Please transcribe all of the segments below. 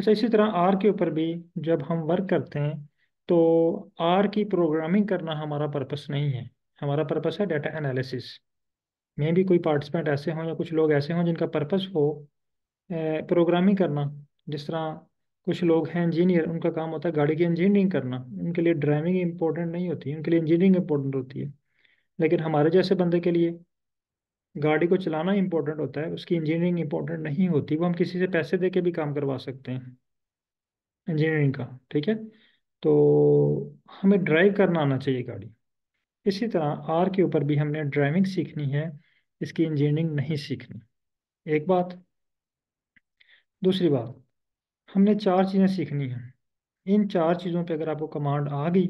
अच्छा इसी तरह आर के ऊपर भी जब हम वर्क करते हैं तो आर की प्रोग्रामिंग करना हमारा पर्पस नहीं है। हमारा पर्पस है डाटा एनालिसिस में भी कोई पार्टिसिपेंट ऐसे हों या कुछ लोग ऐसे हों जिनका पर्पस हो प्रोग्रामिंग करना। जिस तरह कुछ लोग हैं इंजीनियर उनका काम होता है गाड़ी की इंजीनियरिंग करना। उनके लिए ड्राइविंग इंपॉर्टेंट नहीं होती, उनके लिए इंजीनियरिंग इंपॉर्टेंट होती है। लेकिन हमारे जैसे बंदे के लिए गाड़ी को चलाना इंपॉर्टेंट होता है, उसकी इंजीनियरिंग इंपॉर्टेंट नहीं होती, वो हम किसी से पैसे दे के भी काम करवा सकते हैं इंजीनियरिंग का, ठीक है? तो हमें ड्राइव करना आना चाहिए गाड़ी। इसी तरह आर के ऊपर भी हमने ड्राइविंग सीखनी है, इसकी इंजीनियरिंग नहीं सीखनी। एक बात। दूसरी बात, हमने चार चीज़ें सीखनी हैं। इन चार चीज़ों पे अगर आपको कमांड आ गई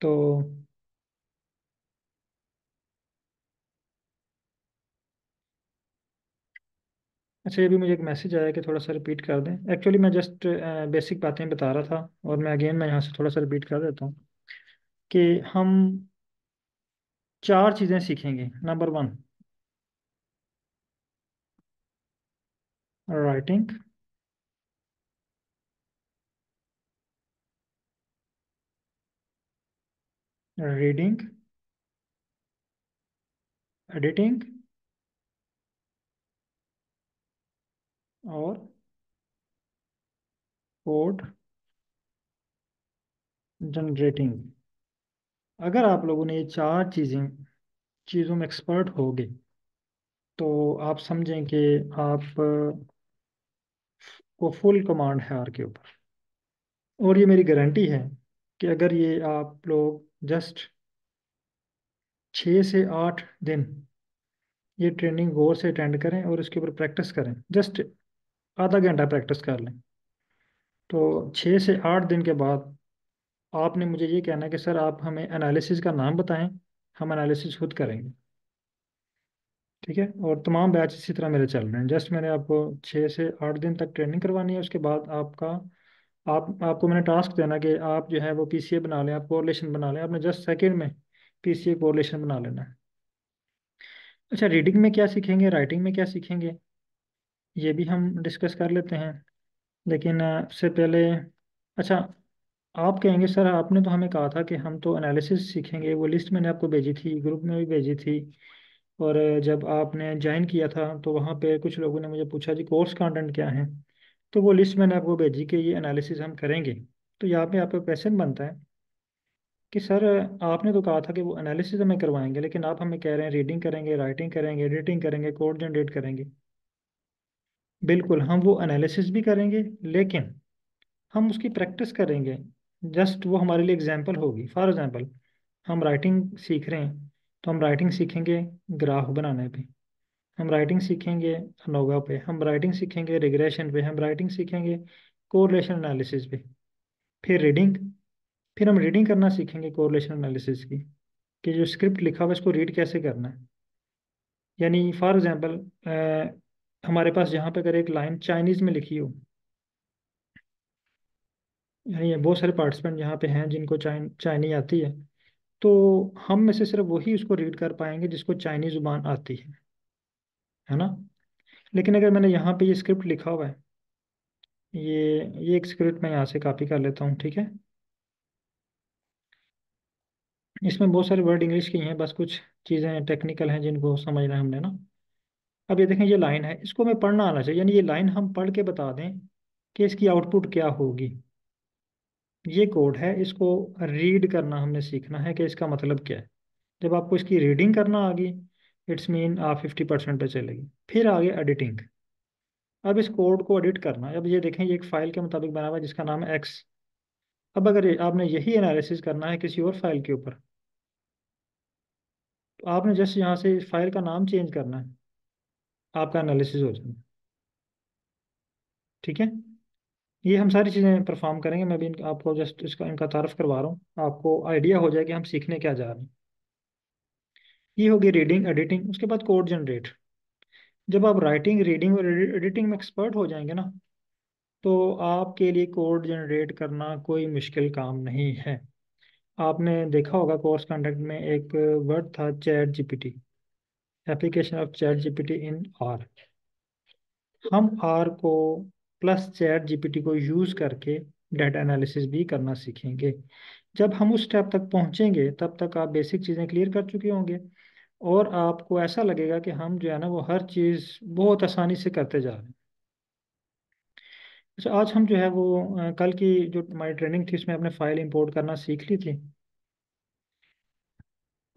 तो अच्छा ये भी मुझे एक मैसेज आया कि थोड़ा सा रिपीट कर दें। एक्चुअली मैं जस्ट बेसिक बातें बता रहा था और मैं अगेन, मैं यहाँ से थोड़ा सा रिपीट कर देता हूँ कि हम चार चीज़ें सीखेंगे। Number one, writing. Reading. Editing. और कोड जनरेटिंग अगर आप लोगों ने ये चार चीज़ें, चीज़ों में एक्सपर्ट हो गए तो आप समझें कि आप, को फुल कमांड है आर के ऊपर। और ये मेरी गारंटी है कि अगर ये आप लोग जस्ट छः से आठ दिन ये ट्रेनिंग गौर से अटेंड करें और इसके ऊपर प्रैक्टिस करें। जस्ट आधा घंटा प्रैक्टिस कर लें। तो छः से आठ दिन के बाद आपने मुझे ये कहना है कि, सर, आप हमें एनालिसिस का नाम बताएँ, हम एनालिसिस खुद करेंगे। ठीक है? और तमाम बैच इसी तरह मेरे चल रहे हैं। जस्ट मैंने आपको छः से आठ दिन तक ट्रेनिंग करवानी है, उसके बाद आपका, आप, आपको मैंने टास्क देना कि आप जो है वो पीसीए बना लें, आप कोरिलेशन बना लें। आपने जस्ट सेकेंड में पीसीए कोरिलेशन बना लेना है। अच्छा रीडिंग में क्या सीखेंगे? राइटिंग में क्या सीखेंगे? ये भी हम डिस्कस कर लेते हैं। लेकिन उससे पहले अच्छा आप कहेंगे, सर, आपने तो हमें कहा था कि हम तो एनालिसिस सीखेंगे। वो लिस्ट मैंने आपको भेजी थी ग्रुप में भी भेजी थी। और जब आपने ज्वाइन किया था तो वहाँ पे कुछ लोगों ने मुझे पूछा, जी कोर्स कंटेंट क्या है? तो वो लिस्ट मैंने आपको भेजी कि ये एनालिसिस हम करेंगे। तो यहाँ पे आपका क्वेश्चन बनता है कि, सर, आपने तो कहा था कि वो एनालिसिस हमें करवाएँगे, लेकिन आप हमें कह रहे हैं रीडिंग करेंगे राइटिंग करेंगे एडिटिंग करेंगे कोड जनरेट करेंगे। बिल्कुल, हम वो एनालिसिस भी करेंगे, लेकिन हम उसकी प्रैक्टिस करेंगे। जस्ट वो हमारे लिए एग्ज़ाम्पल होगी। फॉर एग्ज़ाम्पल हम राइटिंग सीख रहे हैं तो हम राइटिंग सीखेंगे ग्राफ बनाने पे। हम राइटिंग सीखेंगे अनोगा पे। हम राइटिंग सीखेंगे रिग्रेशन पे। हम राइटिंग सीखेंगे कोरिलेशन एनालिसिस पे। फिर रीडिंग फिर हम रीडिंग करना सीखेंगे कोरिलेशन एनालिसिस की, कि जो स्क्रिप्ट लिखा हुआ है, इसको रीड कैसे करना है? यानी फॉर एग्जांपल हमारे पास यहाँ पे अगर एक लाइन चाइनीज़ में लिखी हो, यानी बहुत सारे पार्टिसिपेंट यहाँ पे हैं जिनको चाइन आती है तो हम में से सिर्फ़ वही उसको रीड कर पाएँगे जिसको चाइनीज़ ज़ुबान आती है है ना? लेकिन अगर मैंने यहाँ पे ये स्क्रिप्ट लिखा हुआ है, ये ये एक स्क्रिप्ट मैं यहाँ से कॉपी कर लेता हूँ, ठीक है? इसमें बहुत सारे वर्ड इंग्लिश के हैं बस कुछ चीज़ें टेक्निकल हैं जिनको समझना है हमने, ना? अब ये देखें, ये लाइन है, इसको हमें पढ़ना आना चाहिए। यानी ये लाइन हम पढ़ के बता दें कि इसकी आउटपुट क्या होगी। ये कोड है, इसको रीड करना हमने सीखना है कि इसका मतलब क्या है। जब आपको इसकी रीडिंग करना आ गई, इट्स मीन आप फिफ्टी परसेंट पे चलेगी फिर आगे एडिटिंग। अब इस कोड को एडिट करना अब ये देखें, ये एक फ़ाइल के मुताबिक बना हुआ है जिसका नाम है एक्स अब अगर आपने यही एनालिसिस करना है किसी और फ़ाइल के ऊपर तो आपने जस्ट यहाँ से फ़ाइल का नाम चेंज करना है। आपका एनालिसिस हो जाएगा। ठीक है? ये हम सारी चीज़ें परफॉर्म करेंगे। मैं भी आपको जस्ट इसका, इनका तारफ़ करवा रहा हूँ। आपको आइडिया हो जाए कि हम सीखने क्या जा रहे हैं। ये होगी रीडिंग एडिटिंग उसके बाद कोड जनरेट जब आप राइटिंग रीडिंग और एडिटिंग में एक्सपर्ट हो जाएँगे ना तो आपके लिए कोड जनरेट करना कोई मुश्किल काम नहीं है। आपने देखा होगा कोर्स कंडक्ट में एक वर्ड था chat GPT application of chat GPT in R. हम आर को प्लस चैट जीपीटी को यूज़ करके डाटा एनालिसिस भी करना सीखेंगे। जब हम उस स्टेप तक पहुँचेंगे, तब तक आप बेसिक चीज़ें क्लियर कर चुके होंगे और आपको ऐसा लगेगा कि हम जो है ना, वो हर चीज़ बहुत आसानी से करते जा रहे हैं। अच्छा आज हम जो है वो कल की जो हमारी ट्रेनिंग थी, उसमें अपने फ़ाइल इंपोर्ट करना सीख ली थी।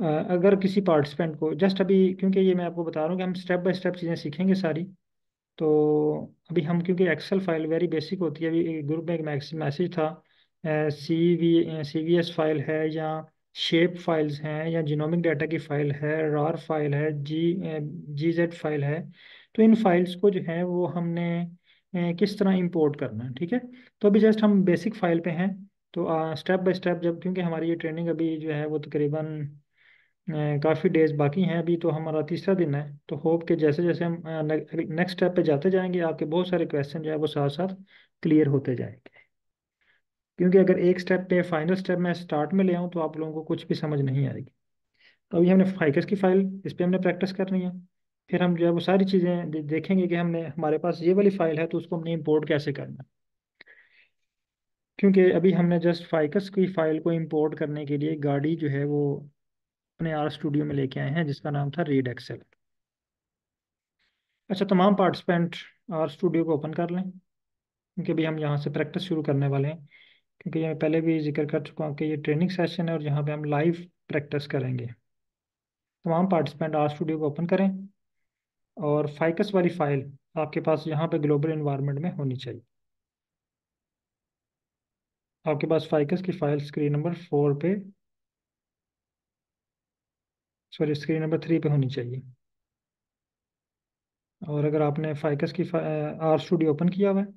अगर किसी पार्टिसिपेंट को जस्ट अभी, क्योंकि ये मैं आपको बता रहा हूँ कि हम स्टेप बाय स्टेप चीज़ें सीखेंगे सारी तो अभी हम, क्योंकि एक्सेल फ़ाइल वेरी बेसिक होती है, अभी ग्रुप में एक मैसेज था C V C V S file है, या शेप फाइल्स हैं, या जिनोमिक डाटा की फ़ाइल है रार फ़ाइल है जी जी जेड फ़ाइल है तो इन फाइल्स को जो है वो हमने किस तरह इंपोर्ट करना है, ठीक है? तो अभी जस्ट हम बेसिक फ़ाइल पे हैं तो स्टेप बाय स्टेप जब, क्योंकि हमारी ये ट्रेनिंग अभी जो है वो तकरीबन काफ़ी डेज़ बाकी हैं अभी तो हमारा तीसरा दिन है। तो होप कि जैसे जैसे हम नेक्स्ट स्टेप पे जाते जाएँगे, आपके बहुत सारे क्वेश्चन जो है, वो साथ साथ क्लियर होते जाएँगे। क्योंकि अगर एक स्टेप पे फाइनल स्टेप में स्टार्ट में ले आऊँ तो आप लोगों को कुछ भी समझ नहीं आएगी। तो अभी हमने फाइकस की फ़ाइल इस पर हमने प्रैक्टिस करनी है। फिर हम जो है, वो सारी चीज़ें देखेंगे कि हमने, हमारे पास ये वाली फ़ाइल है तो उसको हमने इम्पोर्ट कैसे करना है। क्योंकि अभी हमने जस्ट फाइकस की फ़ाइल को इंपोर्ट करने के लिए गाड़ी जो है, वो अपने आर स्टूडियो में लेके आए हैं, जिसका नाम था रीड एक्सेल अच्छा तमाम पार्टिसिपेंट आर स्टूडियो को ओपन कर लें, क्योंकि अभी हम यहाँ से प्रैक्टिस शुरू करने वाले हैं, क्योंकि मैं पहले भी ज़िक्र कर चुका हूँ कि ये ट्रेनिंग सेशन है और यहाँ पे हम लाइव प्रैक्टिस करेंगे। तमाम पार्टिसिपेंट आर स्टूडियो को ओपन करें और फाइकस वाली फ़ाइल आपके पास यहाँ पे ग्लोबल इन्वायरमेंट में होनी चाहिए। आपके पास फाइकस की फ़ाइल स्क्रीन नंबर फोर पे सॉरी स्क्रीन नंबर थ्री पे होनी चाहिए। और अगर आपने फाइकस की आर स्टूडियो ओपन किया हुआ है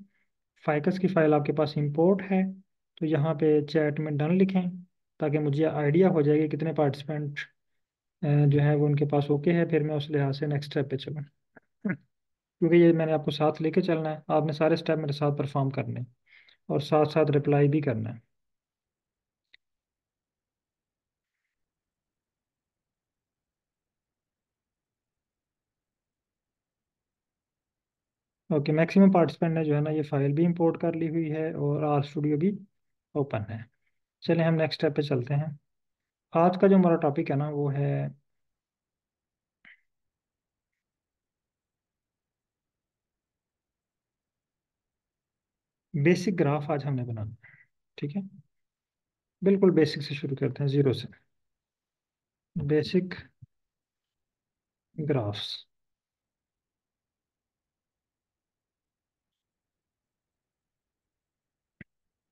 फाइकस की फ़ाइल आपके पास इंपोर्ट है तो यहाँ पे चैट में डन लिखें, ताकि मुझे आइडिया हो जाए कि कितने पार्टिसिपेंट जो है वो उनके पास ओके है, फिर मैं उस लिहाज से नेक्स्ट स्टेप पे चलूँ। क्योंकि ये मैंने आपको साथ लेके चलना है, आपने सारे स्टेप मेरे साथ परफॉर्म करने और साथ साथ रिप्लाई भी करना है। ओके, मैक्सिमम पार्टिसिपेंट ने जो है ना ये फ़ाइल भी इंपोर्ट कर ली हुई है और आर स्टूडियो भी ओपन है। चलिए हम नेक्स्ट स्टेप पे चलते हैं। आज का जो हमारा टॉपिक है ना, वो है बेसिक ग्राफ आज हमने बनाना है, ठीक है? बिल्कुल बेसिक से शुरू करते हैं, ज़ीरो से। Basic graphs.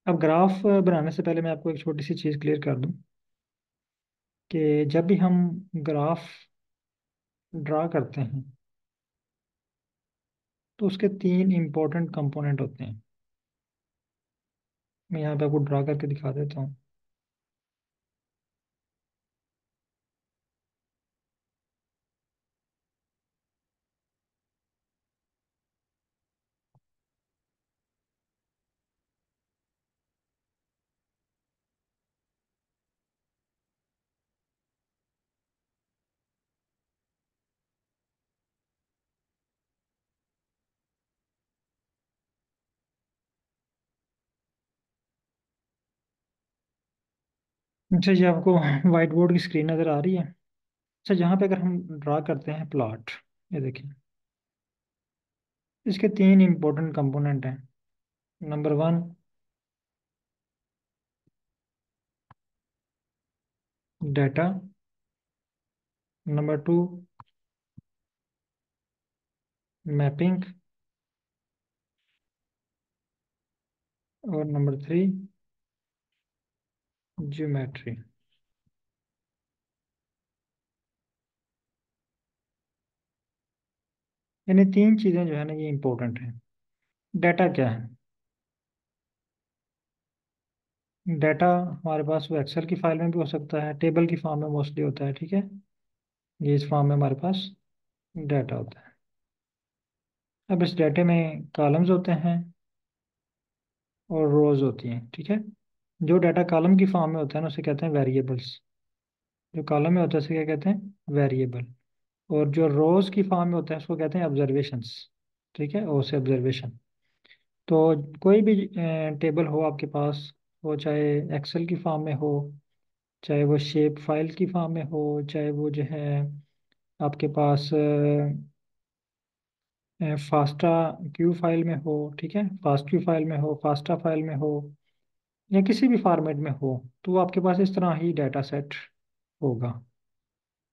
अब ग्राफ बनाने से पहले मैं आपको एक छोटी सी चीज़ क्लियर कर दूँ कि जब भी हम ग्राफ ड्रा करते हैं तो उसके तीन इम्पोर्टेंट कंपोनेंट होते हैं। मैं यहाँ पे आपको ड्रा करके दिखा देता हूँ। अच्छा जी, आपको वाइट बोर्ड की स्क्रीन नज़र आ रही है। अच्छा यहाँ पे अगर हम ड्रा करते हैं प्लॉट ये देखिए। इसके तीन इम्पोर्टेंट कंपोनेंट हैं। Number one data number two mapping और नंबर थ्री ज्योमेट्री। यानी तीन चीज़ें जो है ना, ये इम्पोर्टेंट हैं। डाटा क्या है? डाटा हमारे पास वो एक्सेल की फ़ाइल में भी हो सकता है टेबल की फॉर्म में मोस्टली होता है, ठीक है? ये इस फॉर्म में हमारे पास डाटा होता है। अब इस डाटे में कॉलम्स होते हैं और रोज होती हैं, ठीक है? जो डाटा कॉलम की फॉर्म में होता है ना, उसे कहते हैं वेरिएबल्स जो कॉलम में होता है, उसे क्या कहते हैं? वेरिएबल और जो रोज की फॉर्म में होता है, उसको कहते हैं ऑब्जर्वेशंस ठीक है? ओ से ऑब्जर्वेशन तो कोई भी टेबल हो आपके पास, वो चाहे एक्सेल की फॉर्म में हो, चाहे वो शेप फ़ाइल की फॉर्म में हो, चाहे वो जो है आपके पास फास्टा क्यू फ़ाइल में हो, ठीक है? फास्ट क्यू फ़ाइल में हो फास्टा फ़ाइल में हो या किसी भी फॉर्मेट में हो तो आपके पास इस तरह ही डाटा सेट होगा।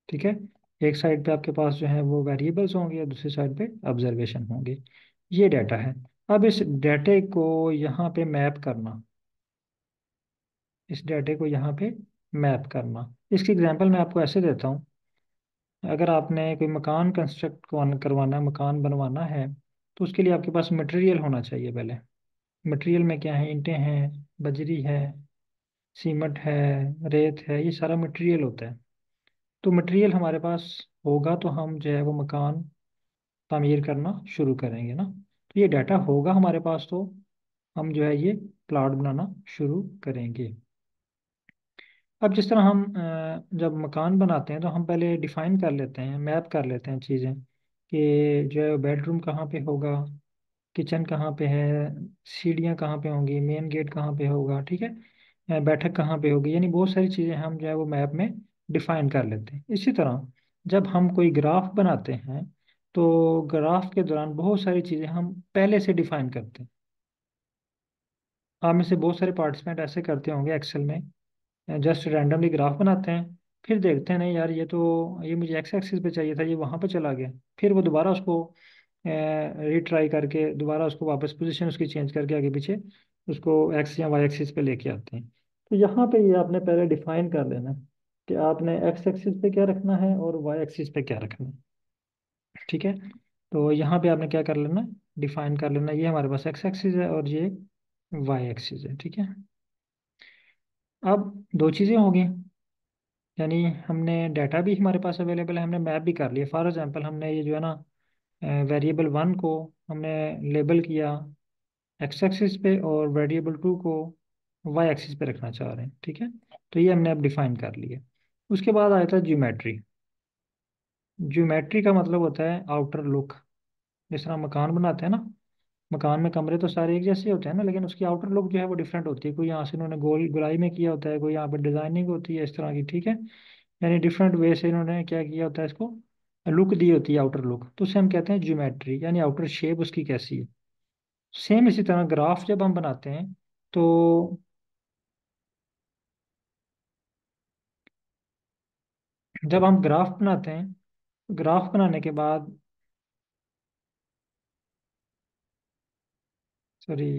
ठीक है? एक साइड पे आपके पास जो है वो वेरिएबल्स होंगे और दूसरी साइड पे ऑब्जर्वेशन होंगे। ये डाटा है। अब इस डाटे को यहाँ पे मैप करना। इस डाटे को यहाँ पे मैप करना। इसकी एग्जांपल मैं आपको ऐसे देता हूँ। अगर आपने कोई मकान कंस्ट्रक्ट करवाना है, मकान बनवाना है तो उसके लिए आपके पास मटेरियल होना चाहिए पहले। मटेरियल में क्या है, ईंटें हैं बजरी है, सीमेंट है, रेत है, ये सारा मटेरियल होता है। तो मटेरियल हमारे पास होगा तो हम जो है वो मकान तामीर करना शुरू करेंगे ना। तो ये डाटा होगा हमारे पास तो हम जो है ये प्लाट बनाना शुरू करेंगे। अब जिस तरह हम जब मकान बनाते हैं तो हम पहले डिफाइन कर लेते हैं मैप कर लेते हैं चीज़ें कि जो है बेडरूम कहाँ पे होगा किचन कहाँ पे है, सीढ़ियाँ कहाँ पे होंगी, मेन गेट कहाँ पे होगा, ठीक है? बैठक कहाँ पे होगी? यानी बहुत सारी चीज़ें हम जो है वो मैप में डिफाइन कर लेते हैं। इसी तरह जब हम कोई ग्राफ बनाते हैं तो ग्राफ के दौरान बहुत सारी चीज़ें हम पहले से डिफाइन करते हैं। आप में से बहुत सारे पार्टिसिपेंट ऐसे करते होंगे एक्सेल में जस्ट रैंडमली ग्राफ बनाते हैं, फिर देखते हैं, नहीं यार ये तो ये मुझे एक्स एक्सिस पे चाहिए था, ये वहाँ पे चला गया, फिर वो दोबारा उसको रीट्राई करके दोबारा उसको वापस पोजीशन उसकी चेंज करके आगे पीछे उसको एक्स या वाई एक्सिस पे लेके आते हैं। तो यहाँ पे ये आपने पहले डिफाइन कर लेना कि आपने एक्स एक्सिस पे क्या रखना है और वाई एक्सिस पे क्या रखना है। ठीक है? तो यहाँ पे आपने क्या कर लेना? डिफाइन कर लेना। ये हमारे पास एक्स एक्सिस है और ये वाई एक्सिस है। ठीक है? अब दो चीज़ें होगी यानी हमने डाटा भी हमारे पास अवेलेबल है, हमने मैप भी कर लिया। फॉर एग्ज़ाम्पल हमने ये जो है ना वेरिएबल वन को हमने लेबल किया एक्स एक्सिस पे और वेरिएबल टू को वाई एक्सिस पे रखना चाह रहे हैं, ठीक है? तो ये हमने अब डिफाइन कर लिया। उसके बाद आया था ज्योमेट्री ज्योमेट्री का मतलब होता है आउटर लुक जिस तरह मकान बनाते हैं ना, मकान में कमरे तो सारे एक जैसे होते हैं ना, लेकिन उसकी आउटर लुक जो है वो डिफरेंट होती है। कोई यहाँ से इन्होंने गोल, गुलाई में किया होता है, कोई यहाँ पर डिज़ाइनिंग होती है इस तरह की, ठीक है? यानी डिफरेंट वे से इन्होंने क्या किया होता है इसको? लुक दी होती है आउटर लुक तो उसे हम कहते हैं ज्योमेट्री यानी आउटर शेप उसकी कैसी है। सेम इसी तरह ग्राफ जब हम बनाते हैं तो जब हम ग्राफ बनाते हैं ग्राफ बनाने के बाद सॉरी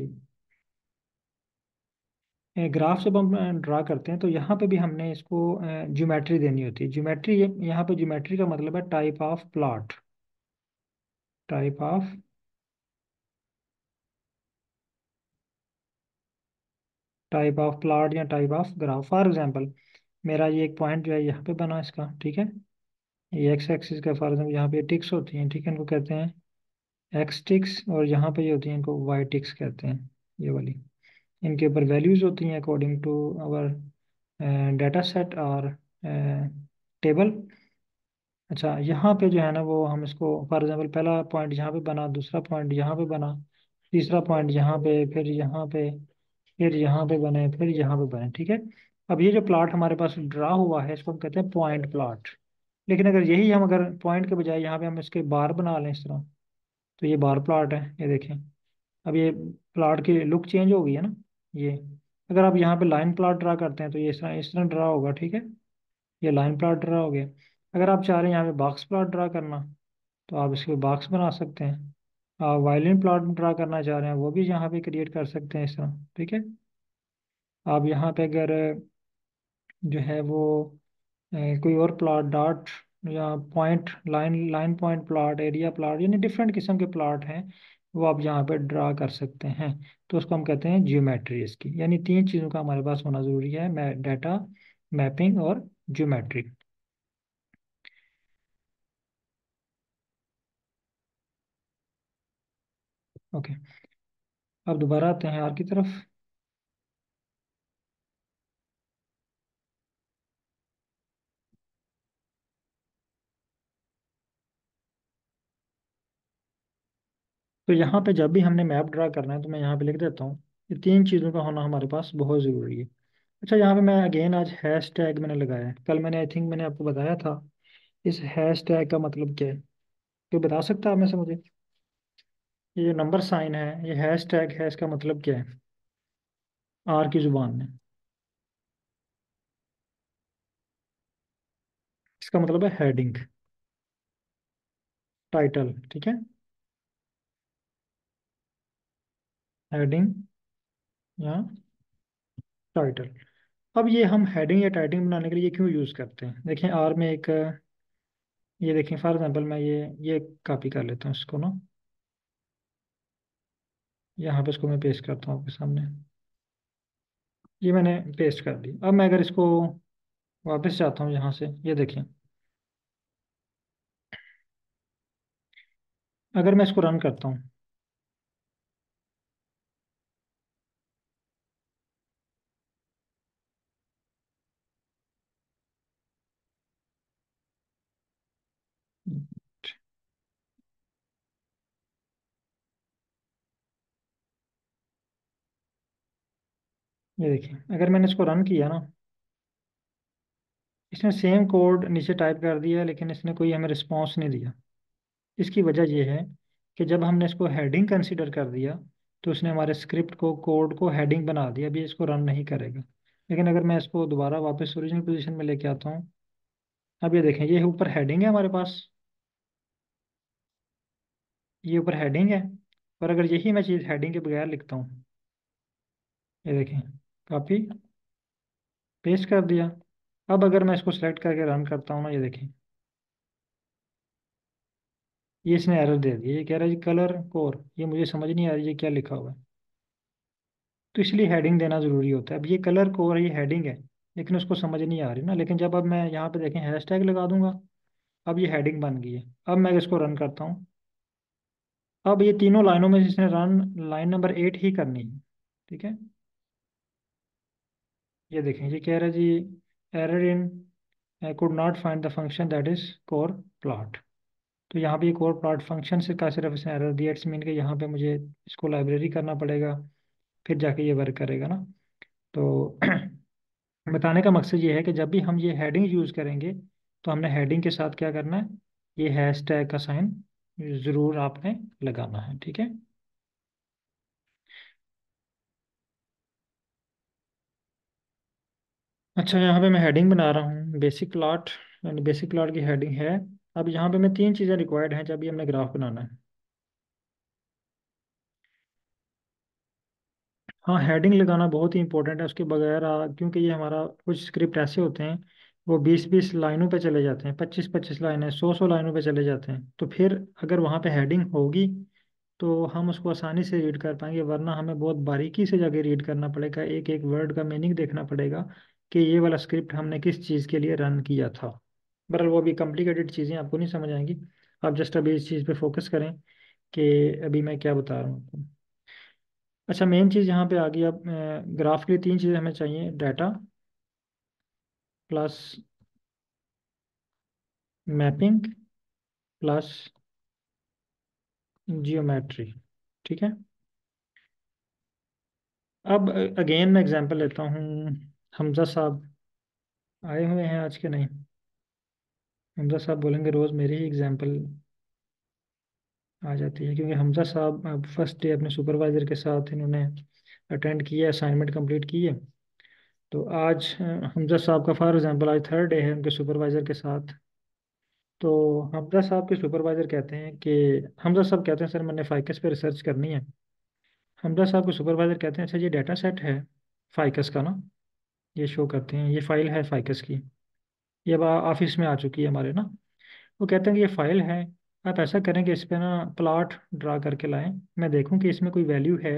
ग्राफ जब हम ड्रा करते हैं तो यहाँ पे भी हमने इसको ज्योमेट्री देनी होती है। ज्योमेट्री यहाँ पे ज्योमेट्री का मतलब है type of plot type of type of plot या type of graph for example मेरा ये एक पॉइंट जो है यहाँ पे बना इसका, ठीक है? ये एक्स एक्सिस का फॉर एग्ज़ाम्पल यहाँ पे टिक्स होती हैं, ठीक है? इनको कहते हैं एक्स टिक्स और यहाँ पे ये होती हैं इनको वाई टिक्स कहते हैं, ये वाली। इनके ऊपर वैल्यूज़ होती हैं according to our data set और टेबल अच्छा यहाँ पे जो है ना वो हम इसको फॉर एग्जांपल पहला पॉइंट यहाँ पे बना, दूसरा पॉइंट यहाँ पे बना, तीसरा पॉइंट यहाँ पे, फिर यहाँ पे, फिर यहाँ पे बने, फिर यहाँ पे बने, ठीक है? अब ये जो प्लाट हमारे पास ड्रा हुआ है, इसको हम कहते हैं पॉइंट प्लाट लेकिन अगर यही हम अगर पॉइंट के बजाय यहाँ पे हम इसके बार बना लें इस तरह तो ये बार प्लाट है, ये देखें। अब ये प्लाट की लुक चेंज हो गई है ना? ये, अगर आप यहाँ पे लाइन प्लाट ड्रा करते हैं तो ये इस तरह इस तरह ड्रा होगा, ठीक है? ये लाइन प्लाट ड्रा हो गया। अगर आप चाह रहे हैं यहाँ पे बॉक्स प्लाट ड्रा करना तो आप इसके बॉक्स बना सकते हैं। आप वायलिन प्लाट ड्रा करना चाह रहे हैं, वो भी यहाँ पे क्रिएट कर सकते हैं इस तरह, ठीक है? आप यहाँ पे अगर, जो है वो कोई और प्लाट डॉट या point line line point plot area plot यानी डिफरेंट किस्म के प्लाट हैं वो आप यहाँ पे ड्रा कर सकते हैं। तो उसको हम कहते हैं जियोमेट्री इसकी। यानी तीन चीज़ों का हमारे पास होना ज़रूरी है डाटा मैपिंग और जियोमेट्री ओके अब दोबारा आते हैं आर की तरफ़। तो यहाँ पे जब भी हमने मैप ड्रा करना है तो मैं यहाँ पे लिख देता हूँ ये तीन चीज़ों का होना हमारे पास बहुत ज़रूरी है। अच्छा यहाँ पे मैं अगेन आज हैश टैग मैंने लगाया है। कल मैंने आई थिंक मैंने आपको बताया था इस हैश टैग का मतलब क्या है। कोई बता सकता है आप में से मुझे? ये जो नंबर साइन है, ये हैश टैग है, इसका मतलब क्या है? आर की ज़ुबान में। इसका मतलब है हेडिंग टाइटल ठीक है? हेडिंग या टाइटल अब ये हम हेडिंग या टाइटिंग बनाने के लिए क्यों यूज़ करते हैं? देखें आर में एक, ये देखें फॉर एग्जांपल मैं ये ये कॉपी कर लेता हूँ इसको ना। यहाँ पे इसको मैं पेस्ट करता हूँ आपके सामने। ये मैंने पेस्ट कर दी। अब मैं अगर इसको वापस जाता हूँ यहाँ से, ये देखें। अगर मैं इसको रन करता हूँ ये देखिए, अगर मैंने इसको रन किया ना, इसने सेम कोड नीचे टाइप कर दिया लेकिन इसने कोई हमें रिस्पॉन्स नहीं दिया। इसकी वजह यह है कि जब हमने इसको हेडिंग कंसीडर कर दिया तो उसने हमारे स्क्रिप्ट को कोड को हेडिंग बना दिया। अभी इसको रन नहीं करेगा। लेकिन अगर मैं इसको दोबारा वापस ओरिजिनल पोजीशन में लेके आता हूँ, अब ये देखें, ये ऊपर हेडिंग है हमारे पास। ये ऊपर हेडिंग है, और अगर यही मैं चीज़ हेडिंग के बगैर लिखता हूँ, ये देखें। कॉपी पेस्ट कर दिया। अब अगर मैं इसको सेलेक्ट करके रन करता हूँ ना, ये देखें। ये इसने एरर दे दिया ये कह रहा है जी कलर कोर ये मुझे समझ नहीं आ रही है क्या लिखा हुआ है? तो इसलिए हेडिंग देना ज़रूरी होता है। अब ये कलर कोर ये हेडिंग है, लेकिन उसको समझ नहीं आ रही ना। लेकिन जब अब मैं यहाँ पे देखें हैश टैग लगा दूँगा, अब ये हेडिंग बन गई है। अब मैं इसको रन करता हूँ। अब ये तीनों लाइनों में जिसने रन लाइन नंबर एट ही करनी है, ठीक है? ये देखें, ये कह रहा है जी error in I could not find the function that is core plot तो यहाँ पे कोर प्लॉट फ़ंक्शन से का सिर्फ़ इसने एरर दिया इट्स मीन के यहाँ पे मुझे इसको लाइब्रेरी करना पड़ेगा, फिर जाके ये वर्क करेगा ना। तो बताने का मकसद ये है कि जब भी हम ये हेडिंग यूज़ करेंगे तो हमने हेडिंग के साथ क्या करना है? ये हैश टैग का साइन ज़रूर आपने लगाना है, ठीक है? अच्छा यहाँ पे मैं हेडिंग बना रहा हूँ बेसिक प्लॉट यानी बेसिक प्लॉट की हेडिंग है। अब यहाँ पे मैं तीन चीज़ें रिक्वायर्ड हैं, जब भी हमने ग्राफ बनाना है। हाँ हेडिंग लगाना बहुत ही इंपॉर्टेंट है, उसके बगैर क्योंकि ये हमारा कुछ स्क्रिप्ट ऐसे होते हैं, वो बीस बीस लाइनों पे चले जाते हैं पच्चीस पच्चीस लाइनें सौ सौ लाइनों पे चले जाते हैं। तो फिर अगर वहाँ पे हेडिंग होगी तो हम उसको आसानी से रीड कर पाएँगे, वरना हमें बहुत बारीकी से जाके रीड करना पड़ेगा एक एक वर्ड का मीनिंग देखना पड़ेगा। कि ये वाला स्क्रिप्ट हमने किस चीज़ के लिए रन किया था। बहरहाल वो अभी कॉम्प्लिकेटेड चीज़ें आपको नहीं समझ आएँगी। आप जस्ट अभी इस चीज़ पे फोकस करें कि अभी मैं क्या बता रहा हूँ आपको। अच्छा मेन चीज़ यहाँ पे आ गई। अब ग्राफ के लिए तीन चीज़ें हमें चाहिए। Data plus mapping plus geometry ठीक है? अब अगेन मैं एग्जांपल लेता हूँ। हमजा साहब आए हुए हैं आज के नहीं। हमजा साहब बोलेंगे, रोज़ मेरी ही एग्जांपल आ जाती है, क्योंकि हमजा साहब अब फ़र्स्ट डे अपने सुपरवाइज़र के साथ इन्होंने अटेंड किया असाइनमेंट कंप्लीट की है। तो आज हमजा साहब का फॉर एग्जांपल आज थर्ड डे है उनके सुपरवाइज़र के साथ। तो हमजा साहब के सुपरवाइज़र कहते हैं कि, हमजा साहब कहते हैं, सर, मैंने फाइकस पे रिसर्च करनी है। हमजा साहब के सुपरवाइज़र कहते हैं अच्छा ये डाटा सेट है फाइकस का ना? ये शो करते हैं, ये फ़ाइल है फाइकस की। ये अब ऑफ़िस में आ चुकी है हमारे ना। वो कहते हैं कि ये फ़ाइल है, आप ऐसा करें कि इस पर ना प्लाट ड्रा करके लाएँ। मैं देखूँ कि इसमें कोई वैल्यू है,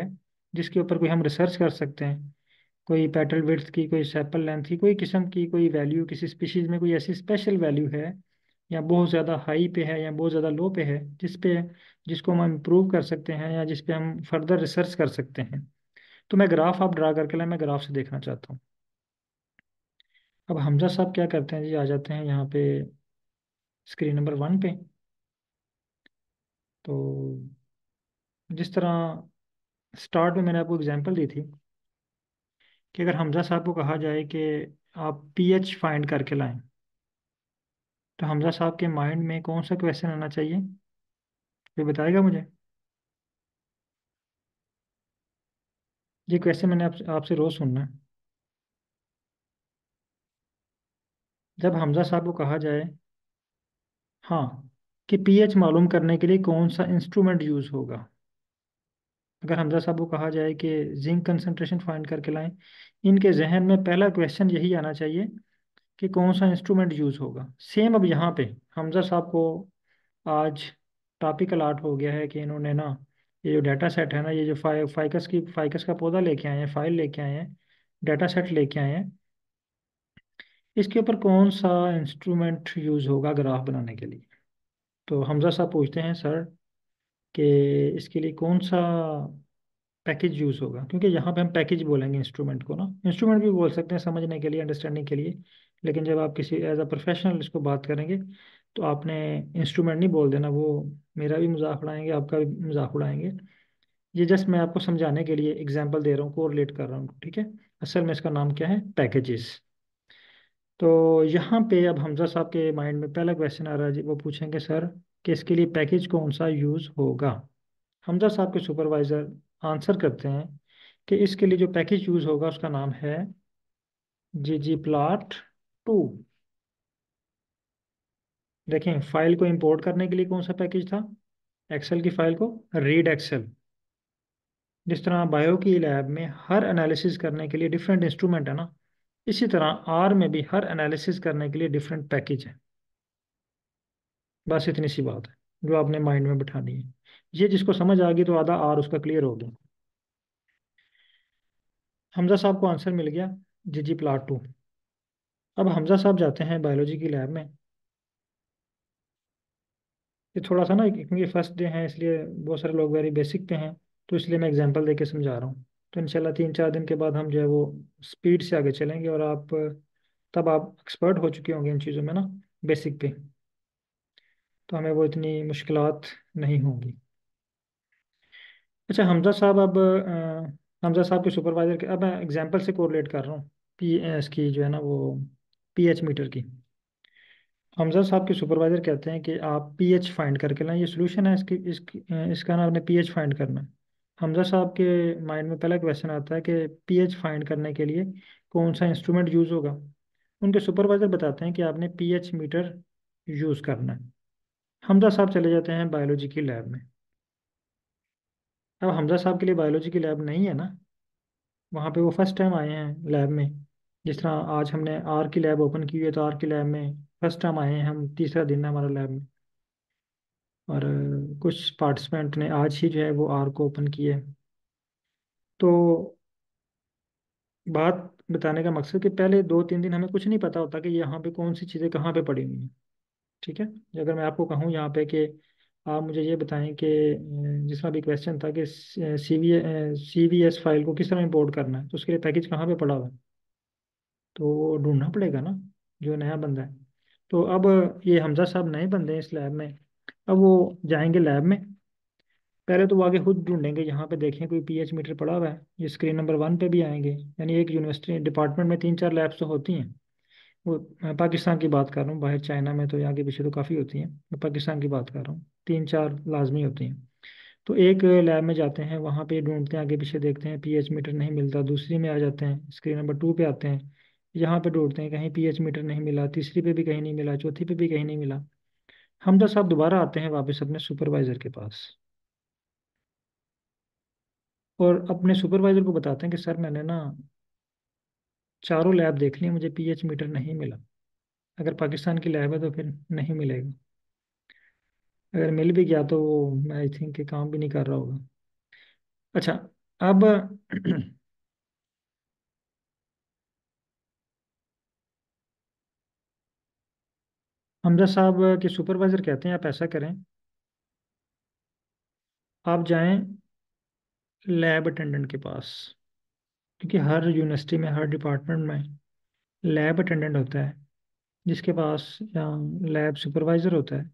जिसके ऊपर कोई हम रिसर्च कर सकते हैं। कोई पेटल विड्थ की, कोई सेपल लेंथ की, कोई किस्म की कोई वैल्यू किसी स्पीशीज में कोई ऐसी स्पेशल वैल्यू है, या बहुत ज़्यादा हाई पे है, या बहुत ज़्यादा लो पे है, जिस पे, जिसको हम इम्प्रूव कर सकते हैं, या जिस पे हम फर्दर रिसर्च कर सकते हैं। तो मैं ग्राफ आप ड्रा करके लाएँ, मैं ग्राफ से देखना चाहता हूँ। अब हमजा साहब क्या करते हैं? जी आ जाते हैं यहाँ पे स्क्रीन नंबर वन पे। तो जिस तरह स्टार्ट में मैंने आपको एग्जांपल दी थी कि अगर हमजा साहब को कहा जाए कि आप पीएच फाइंड करके लाएँ तो हमजा साहब के माइंड में कौन सा क्वेश्चन आना चाहिए? ये बताएगा मुझे? ये क्वेश्चन मैंने आप, आपसे रोज़ सुनना है। जब हमजा साहब को कहा जाए हाँ कि पीएच मालूम करने के लिए कौन सा इंस्ट्रूमेंट यूज़ होगा? अगर हमजा साहब को कहा जाए कि जिंक कंसंट्रेशन फाइंड करके लाएँ, इनके जहन में पहला क्वेश्चन यही आना चाहिए कि कौन सा इंस्ट्रूमेंट यूज़ होगा? सेम अब यहाँ पे, हमजा साहब को आज टॉपिक अलाट हो गया है कि इन्होंने ना, ये जो डाटा सेट है ना, ये जो फाइ फाइकस की फाइकस का पौधा लेके आए हैं फ़ाइल लेके आए हैं डाटा सेट लेके आए हैं इसके ऊपर कौन सा इंस्ट्रूमेंट यूज़ होगा ग्राफ बनाने के लिए? तो हमजा साहब पूछते हैं, सर, कि इसके लिए कौन सा पैकेज यूज़ होगा? क्योंकि यहाँ पे हम पैकेज बोलेंगे इंस्ट्रूमेंट को ना। इंस्ट्रूमेंट भी बोल सकते हैं समझने के लिए अंडरस्टैंडिंग के लिए, लेकिन जब आप किसी एज अ प्रोफेशनल इसको बात करेंगे तो आपने इंस्ट्रूमेंट नहीं बोल देना, वो मेरा भी मज़ाक उड़ाएँगे, आपका भी मज़ाक उड़ाएँगे। ये जस्ट मैं आपको समझाने के लिए एग्ज़ाम्पल दे रहा हूँ कोरिलेट कर रहा हूँ, ठीक है? असल में इसका नाम क्या है? पैकेजेस तो यहाँ पे अब हमजा साहब के माइंड में पहला क्वेश्चन आ रहा है जी, वो पूछेंगे, सर कि इसके लिए पैकेज कौन सा यूज़ होगा? हमजा साहब के सुपरवाइज़र आंसर करते हैं कि इसके लिए जो पैकेज यूज़ होगा, उसका नाम है जी जी प्लाट टू देखें फ़ाइल को इंपोर्ट करने के लिए कौन सा पैकेज था? एक्सेल की फ़ाइल को रीड एक्सेल जिस तरह बायो की लैब में हर एनालिसिस करने के लिए डिफरेंट इंस्ट्रूमेंट है ना इसी तरह आर में भी हर एनालिसिस करने के लिए डिफरेंट पैकेज है। बस इतनी सी बात है, जो आपने माइंड में बिठानी है। ये जिसको समझ आ गई तो आधा आर उसका क्लियर हो गया। हमजा साहब को आंसर मिल गया जी जी प्लाट टू अब हमजा साहब जाते हैं बायोलॉजी की लैब में। ये थोड़ा सा ना, क्योंकि फ़र्स्ट डे है, इसलिए बहुत सारे लोग वेरी बेसिक पे हैं तो इसलिए मैं एग्जांपल देके समझा रहा हूँ। तो इंशाल्लाह तीन चार दिन के बाद हम जो है वो स्पीड से आगे चलेंगे और आप, तब आप एक्सपर्ट हो चुके होंगे इन चीज़ों में ना बेसिक पे। तो हमें वो इतनी मुश्किल नहीं होंगी। अच्छा हमजा साहब अब हमजा साहब के सुपरवाइजर के, अब मैं एग्ज़ाम्पल से कोरिलेट कर रहा हूँ पी इसकी जो है ना वो पीएच मीटर की। हमजा साहब के सुपरवाइजर कहते हैं कि आप पीएच फाइंड करके लाएँ, ये सोल्यूशन है इसकी इसकी इसका ना आपने पीएच फाइंड करना। है हमजा साहब के माइंड में पहला क्वेश्चन आता है कि पीएच फाइंड करने के लिए कौन सा इंस्ट्रूमेंट यूज़ होगा? उनके सुपरवाइजर बताते हैं कि आपने पीएच मीटर यूज़ करना है। हमजा साहब चले जाते हैं बायोलॉजी की लैब में। अब हमजा साहब के लिए बायोलॉजी की लैब नहीं है ना? वहाँ पे वो फ़र्स्ट टाइम आए हैं लैब में। जिस तरह आज हमने आर की लैब ओपन की हुई है तो आर की लैब में फ़र्स्ट टाइम आए हैं हम, तीसरा दिन है हमारा लैब में। और कुछ पार्टिसिपेंट ने आज ही जो है वो आर को ओपन किया है। तो बात बताने का मकसद कि पहले दो तीन दिन हमें कुछ नहीं पता होता कि यहाँ पे कौन सी चीज़ें कहाँ पे पड़ी हुई हैं, ठीक है? अगर मैं आपको कहूँ यहाँ पे कि आप मुझे ये बताएँ कि जिसमें अभी क्वेश्चन था कि C V C V S file को किस तरह इम्पोर्ट करना है तो उसके लिए पैकेज कहाँ पे पड़ा हुआ है? तो ढूंढना पड़ेगा ना, जो नया बंदा है। तो अब ये हमजा साहब नए बंदे हैं इस लैब में अब वो जाएँगे लैब में। पहले तो वो आगे खुद ढूंढेंगे, यहाँ पे देखें, कोई पीएच मीटर पड़ा हुआ है, ये स्क्रीन नंबर वन पे भी आएँगे। यानी एक यूनिवर्सिटी डिपार्टमेंट में तीन चार लैब्स तो होती हैं। वो, मैं पाकिस्तान की बात कर रहा हूँ, बाहर चाइना में तो यहाँ के पीछे तो काफ़ी होती हैं, मैं पाकिस्तान की बात कर रहा हूँ, तीन चार लाजमी होती हैं। तो एक लैब में जाते हैं, वहाँ पे ढूंढते हैं, आगे पीछे देखते हैं पीएच मीटर नहीं मिलता, दूसरी में आ जाते हैं स्क्रीन नंबर टू पे आते हैं, यहाँ पे ढूंढते हैं, कहीं पीएच मीटर नहीं मिला, तीसरी पे भी कहीं नहीं मिला, चौथी पे भी कहीं नहीं मिला। हमजा साहब दोबारा आते हैं वापस अपने सुपरवाइजर के पास। और अपने सुपरवाइजर को बताते हैं कि सर मैंने ना चारों लैब देख ली मुझे पीएच मीटर नहीं मिला। अगर पाकिस्तान की लैब है तो फिर नहीं मिलेगा। अगर मिल भी गया तो वो, मैं आई थिंक, काम भी नहीं कर रहा होगा। अच्छा अब हमजा साहब के सुपरवाइजर कहते हैं, आप ऐसा करें। आप जाएँ लैब अटेंडेंट के पास, क्योंकि हर यूनिवर्सिटी में, हर डिपार्टमेंट में लैब अटेंडेंट होता है, जिसके पास लैब सुपरवाइज़र होता है,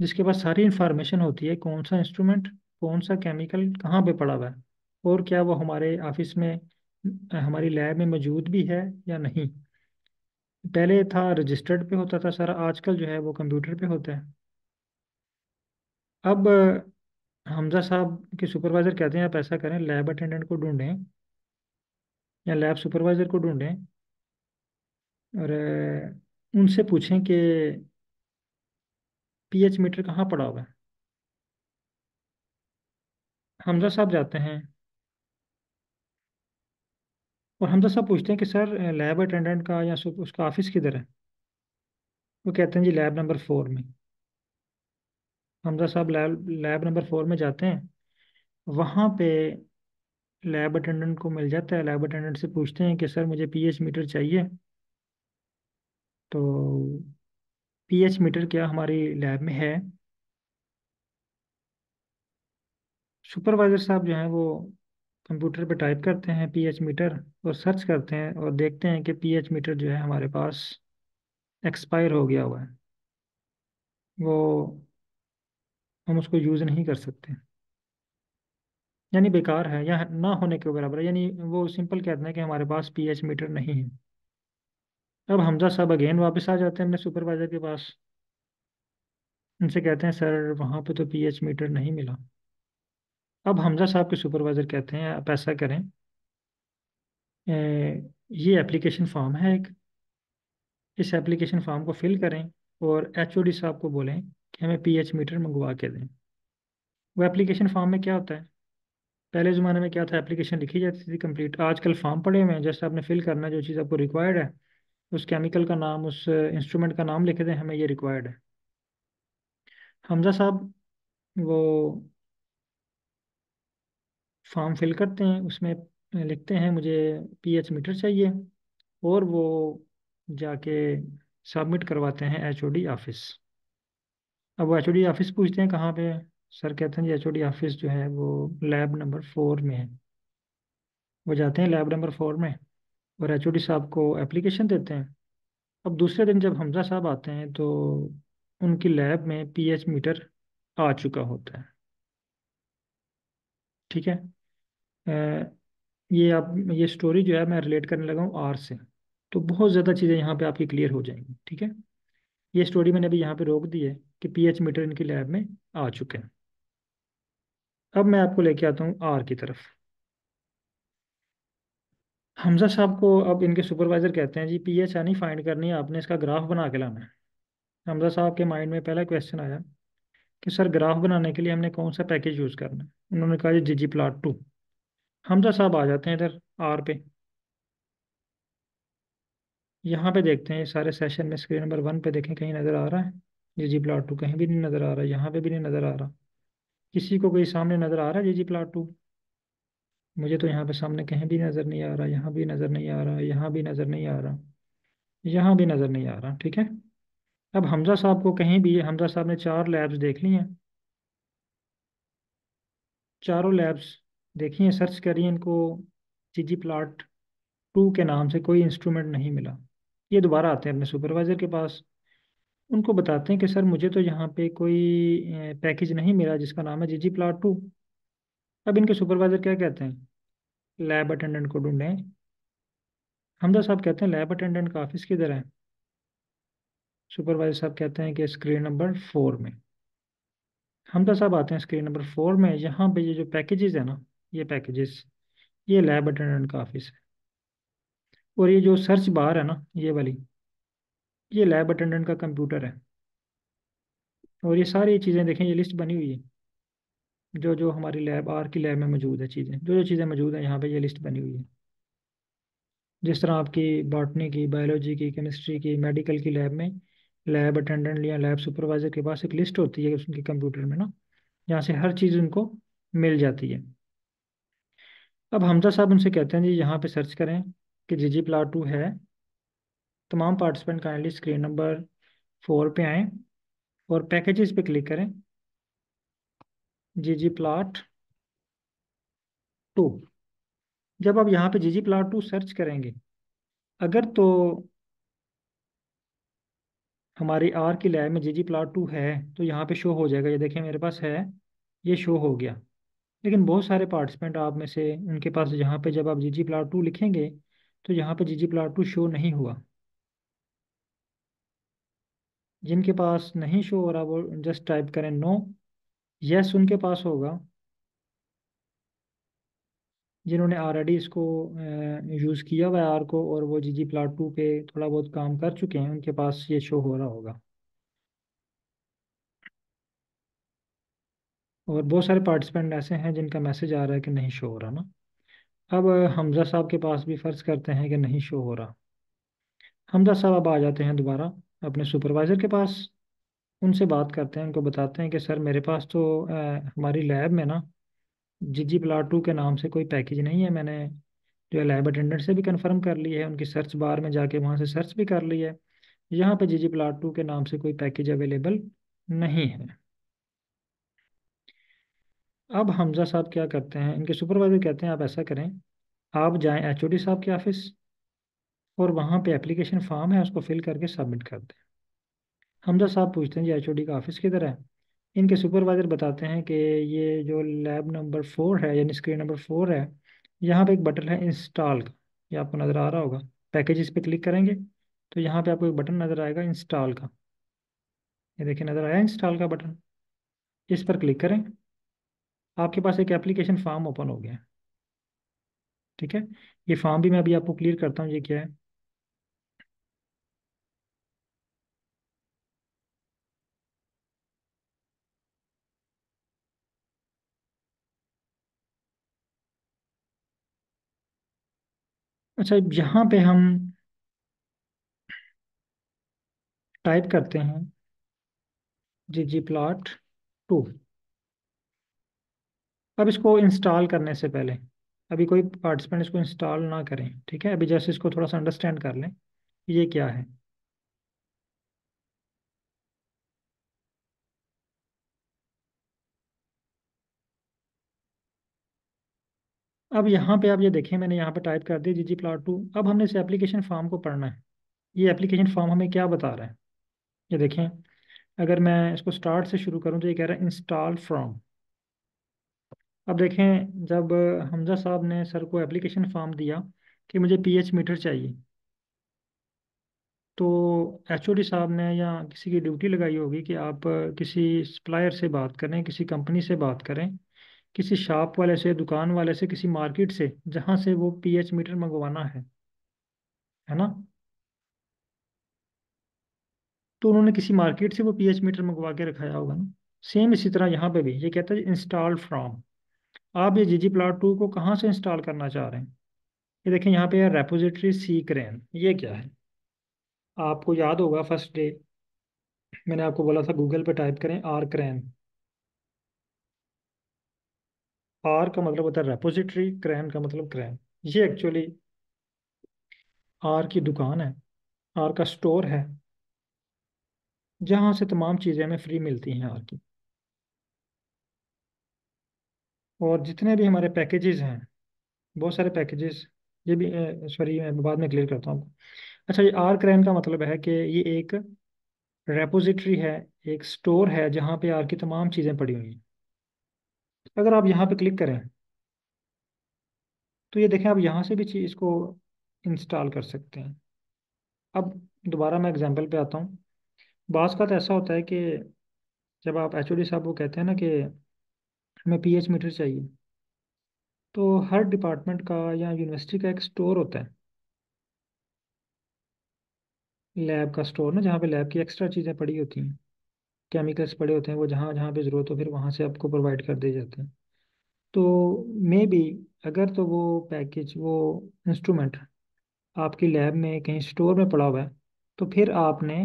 जिसके पास सारी इंफॉर्मेशन होती है, कौन सा इंस्ट्रूमेंट, कौन सा केमिकल कहाँ पे पड़ा हुआ है, और क्या वो हमारे ऑफ़िस में, हमारी लैब में मौजूद भी है या नहीं। पहले था रजिस्टर्ड पे होता था सारा, आजकल जो है वो कंप्यूटर पे होता है। अब, हमजा साहब के सुपरवाइजर कहते हैं, आप ऐसा करें लैब अटेंडेंट को ढूंढें, या लैब सुपरवाइजर को ढूंढें, और, उनसे पूछें कि पीएच मीटर कहाँ पड़ा हुआ है। हमजा साहब जाते हैं और हमजा साहब पूछते हैं कि सर लैब अटेंडेंट का या उसका ऑफ़िस किधर है? वो कहते हैं जी लैब नंबर फोर में। हमजा साहब लैब लैब नंबर फोर में जाते हैं। वहाँ पे लैब अटेंडेंट को मिल जाता है। लैब अटेंडेंट से पूछते हैं कि सर, मुझे पीएच मीटर चाहिए। तो पीएच मीटर क्या हमारी लैब में है? सुपरवाइजर साहब जो हैं वो कंप्यूटर पे टाइप करते हैं पीएच मीटर और सर्च करते हैं और देखते हैं कि पीएच मीटर जो है हमारे पास एक्सपायर हो गया हुआ है। वो हम उसको यूज़ नहीं कर सकते। यानी बेकार है या ना होने के बराबर यानी वो सिंपल कहते हैं कि हमारे पास पीएच मीटर नहीं है। अब हमजा साहब अगेन वापस आ जाते हैं अपने सुपरवाइजर के पास। उनसे कहते हैं, सर, वहाँ पे तो पीएच मीटर नहीं मिला। अब हमजा साहब के सुपरवाइजर कहते हैं आप ऐसा करें। ए, ये एप्लीकेशन फॉर्म है एक। इस एप्लीकेशन फॉर्म को फिल करें और एचओडी साहब को बोलें कि हमें पीएच मीटर मंगवा के दें। वो एप्लीकेशन फॉर्म में क्या होता है? पहले ज़माने में क्या था? एप्लीकेशन लिखी जाती थी कंप्लीट आजकल फॉर्म पड़े हुए हैं जस्ट आपने फिल करना जो चीज़ आपको रिक्वायर्ड है उस केमिकल का नाम उस इंस्ट्रूमेंट का नाम लिख दें हमें ये रिक्वायर्ड है। हमजा साहब वो फॉर्म फिल करते हैं, उसमें लिखते हैं, मुझे पीएच मीटर चाहिए, और वो जाके सबमिट करवाते हैं एचओडी ऑफ़िस। अब वो एचओडी ऑफ़िस पूछते हैं, कहाँ पे सर कहते हैं जी एचओडी ऑफ़िस जो है, वो लैब नंबर फोर में है। वो जाते हैं लैब नंबर फोर में, और एचओडी साहब को एप्लीकेशन देते हैं। अब दूसरे दिन जब हमजा साहब आते हैं तो उनकी लैब में पीएच मीटर आ चुका होता है। ठीक है? ये आप, ये स्टोरी जो है मैं रिलेट करने लगा हूँ आर से। तो बहुत ज़्यादा चीज़ें यहाँ पे आपकी क्लियर हो जाएँगी, ठीक है? ये स्टोरी मैंने अभी यहाँ पे रोक दी है कि पीएच मीटर इनकी लैब में आ चुके हैं। अब मैं आपको लेके आता हूँ आर की तरफ़। हमजा साहब को अब इनके सुपरवाइजर कहते हैं, जी पीएच नहीं फाइंड करनी है आपने, इसका ग्राफ बना के लाना है। हमजा साहब के माइंड में पहला क्वेश्चन आया कि, सर ग्राफ बनाने के लिए हमने कौन सा पैकेज यूज़ करना है? उन्होंने कहा, G G plot two Hamza साहब आ जाते हैं इधर आर पे। यहाँ पे देखते हैं, सारे सेशन में स्क्रीन नंबर वन पे देखें, कहीं नज़र आ रहा है। जी जी प्लाट टू कहीं भी नहीं नज़र आ रहा, यहाँ पे भी नहीं नज़र आ रहा। किसी को कोई सामने नज़र आ रहा है जी जी प्लाट टू मुझे तो यहाँ पे सामने कहीं भी नज़र नहीं आ रहा, यहाँ भी नज़र नहीं आ रहा, यहाँ भी नज़र नहीं आ रहा, यहाँ भी नज़र नहीं आ रहा, ठीक है? अब हमजा साहब को कहीं भी, हमजा साहब ने चार लैब्स देख ली हैं। चारों लैब्स देखी हैं सर्च करिए इनको जी प्लाट टू के नाम से कोई इंस्ट्रूमेंट नहीं मिला। ये दोबारा आते हैं अपने सुपरवाइज़र के पास। उनको बताते हैं कि, सर, मुझे तो यहाँ पे कोई पैकेज नहीं मिला जिसका नाम है जी जी प्लाट टू। अब इनके सुपरवाइज़र क्या कहते हैं? लैब अटेंडेंट को ढूंढें। हमदा साहब कहते हैं लैब अटेंडेंट का ऑफ़िस किधर है? सुपरवाइजर साहब कहते हैं कि स्क्रीन नंबर फोर में। हमदा साहब आते हैं स्क्रीन नंबर फोर में। यहाँ पे ये जो पैकेजेस है ना ये पैकेजेस ये लैब अटेंडेंट का ऑफ़िस है। और ये जो सर्च बार है ना, ये वाली, ये लैब अटेंडेंट का कंप्यूटर है। और ये सारी चीज़ें देखें, ये लिस्ट बनी हुई है। जो जो हमारी लैब आर की लैब में मौजूद है चीज़ें, जो जो चीज़ें मौजूद हैं, यहाँ पे ये लिस्ट बनी हुई है। जिस तरह आपकी बॉटनी की बायोलॉजी की केमिस्ट्री की मेडिकल की लैब में लैब अटेंडेंट या लैब सुपरवाइजर के पास एक लिस्ट होती है उनके कंप्यूटर में ना, जहाँ से हर चीज़ उनको मिल जाती है। अब हमजा साहब उनसे कहते हैं, जी यहाँ पे सर्च करें कि जी जी प्लाट टू है। तमाम participant kindly screen number four पे आएँ और पैकेजेस पे क्लिक करें। जी जी प्लाट टू जब आप यहाँ पे G G plot two search करेंगे, अगर तो हमारी आर की लैब में जी जी प्लाट टू है तो यहाँ पे शो हो जाएगा। ये देखें मेरे पास है, ये शो हो गया। लेकिन बहुत सारे पार्टिसिपेंट आप में से उनके पास जहाँ पे जब आप जी जी प्लाट टू लिखेंगे तो यहाँ पे G G plot two show नहीं हुआ। जिनके पास नहीं शो हो रहा, वो जस्ट टाइप करें नो यस उनके पास होगा। जिन्होंने ऑलरेडी इसको यूज़ किया हुआ आर को, और वो जी जी प्लाट टू पे थोड़ा बहुत काम कर चुके हैं, उनके पास ये शो हो रहा होगा। और बहुत सारे पार्टिसिपेंट ऐसे हैं जिनका मैसेज आ रहा है कि नहीं शो हो रहा ना। अब हमजा साहब के पास भी फ़र्ज़ करते हैं कि नहीं शो हो रहा। हमजा साहब अब आ जाते हैं दोबारा अपने सुपरवाइज़र के पास। उनसे बात करते हैं उनको बताते हैं कि सर मेरे पास तो अ, हमारी लैब में ना जी प्लाट टू के नाम से कोई पैकेज नहीं है। मैंने जो है लैब अटेंडेंट से भी कंफर्म कर ली है। उनकी सर्च बार में जाके वहाँ से सर्च भी कर ली है। यहाँ पे जी जी प्लाट टू के नाम से कोई पैकेज अवेलेबल नहीं है। अब हमजा साहब क्या करते हैं? इनके सुपरवाइजर कहते हैं, आप ऐसा करें, आप जाएँ एचओडी साहब के ऑफ़िस और वहाँ पे एप्लीकेशन फॉर्म है, उसको फिल करके सबमिट कर दें। हमजा साहब पूछते हैं जी एचओडी का ऑफ़िस किधर है? इनके सुपरवाइजर बताते हैं कि ये जो लैब नंबर फोर है, यानी स्क्रीन नंबर फोर है, यहाँ पे एक बटन है इंस्टॉल का। ये आपको नज़र आ रहा होगा। पैकेजेस पे क्लिक करेंगे तो यहाँ पे आपको एक बटन नज़र आएगा इंस्टॉल का। ये देखिए, नज़र आया इंस्टॉल का बटन। इस पर क्लिक करें। आपके पास एक एप्लीकेशन फॉर्म ओपन हो गया है। ठीक है? ये फॉर्म भी मैं अभी आपको क्लियर करता हूँ, ये क्या है? अच्छा यहाँ पे हम टाइप करते हैं। जी जी प्लॉट टू अब इसको इंस्टॉल करने से पहले, अभी कोई पार्टिसिपेंट इसको इंस्टॉल ना करें, ठीक है? अभी जैसे इसको थोड़ा सा अंडरस्टैंड कर लें, ये क्या है? अब यहाँ पे आप ये देखें, मैंने यहाँ पे टाइप कर दिया जी जी प्लाट टू अब हमने इस एप्लीकेशन फॉर्म को पढ़ना है। ये एप्लीकेशन फॉर्म हमें क्या बता रहा है? ये देखें, अगर मैं इसको स्टार्ट से शुरू करूँ तो ये कह रहा है इंस्टॉल फ्रॉम अब देखें, जब हमजा साहब ने सर को एप्लीकेशन फॉर्म दिया कि मुझे पीएच मीटर चाहिए तो एचओडी साहब ने या किसी की ड्यूटी लगाई होगी कि आप किसी सप्लायर से बात करें, किसी कंपनी से बात करें, किसी शॉप वाले से, दुकान वाले से, किसी मार्केट से, जहाँ से वो पीएच मीटर मंगवाना है है ना? तो उन्होंने किसी मार्केट से वो पीएच मीटर मंगवा के रखाया होगा ना। सेम इसी तरह यहाँ पे भी, ये कहता है इंस्टॉल फ्रॉम आप ये जी जी प्लाट टू को कहाँ से इंस्टॉल करना चाह रहे हैं? ये देखें यहाँ पे रेपोजिटरी सी क्रेन ये क्या है? आपको याद होगा फ़र्स्ट डे मैंने आपको बोला था गूगल पे टाइप करें आर क्रैन आर का मतलब होता है रेपोजिटरी क्रैन का मतलब क्रैन ये एक्चुअली आर की दुकान है। आर का स्टोर है, जहाँ से तमाम चीज़ें हमें फ्री मिलती हैं आर की। और जितने भी हमारे पैकेजेस हैं, बहुत सारे पैकेजेस ये भी सॉरी मैं बाद में क्लियर करता हूँ। अच्छा ये आर क्रैन का मतलब है कि ये एक रेपोजिटरी है, एक स्टोर है जहाँ पे आर की तमाम चीज़ें पड़ी हुई हैं। अगर आप यहाँ पे क्लिक करें तो ये देखें, आप यहाँ से भी चीज़ को इंस्टॉल कर सकते हैं। अब दोबारा मैं एग्जांपल पे आता हूँ। बास का तो ऐसा होता है कि जब आप एच साहब वो कहते हैं ना कि हमें पीएच मीटर चाहिए। तो हर डिपार्टमेंट का या यूनिवर्सिटी का एक स्टोर होता है। लैब का स्टोर ना, जहाँ पे लैब की एक्स्ट्रा चीज़ें पड़ी होती हैं। केमिकल्स पड़े होते हैं, वो जहाँ जहाँ पे ज़रूरत हो, फिर वहाँ से आपको प्रोवाइड कर दिए जाते हैं। तो मे बी अगर तो वो पैकेज, वो इंस्ट्रूमेंट आपकी लैब में कहीं स्टोर में पड़ा हुआ है तो फिर आपने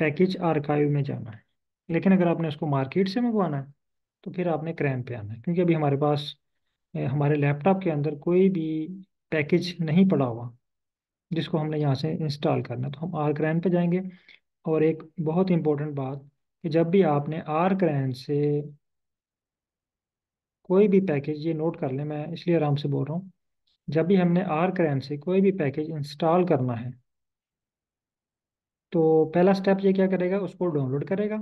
पैकेज आर्काइव में जाना है। लेकिन अगर आपने उसको मार्केट से मंगवाना है तो फिर आपने क्रैम पे आना है। क्योंकि अभी हमारे पास हमारे लैपटॉप के अंदर कोई भी पैकेज नहीं पड़ा हुआ, जिसको हमने यहाँ से इंस्टॉल करना तो हम आर क्रैन पे जाएँगे और एक बहुत इंपॉर्टेंट बात कि जब भी आपने आर क्रैन से कोई भी पैकेज, ये नोट कर लें, मैं इसलिए आराम से बोल रहा हूँ, जब भी हमने आर क्रैन से कोई भी पैकेज इंस्टॉल करना है तो पहला स्टेप ये क्या करेगा? उसको डाउनलोड करेगा,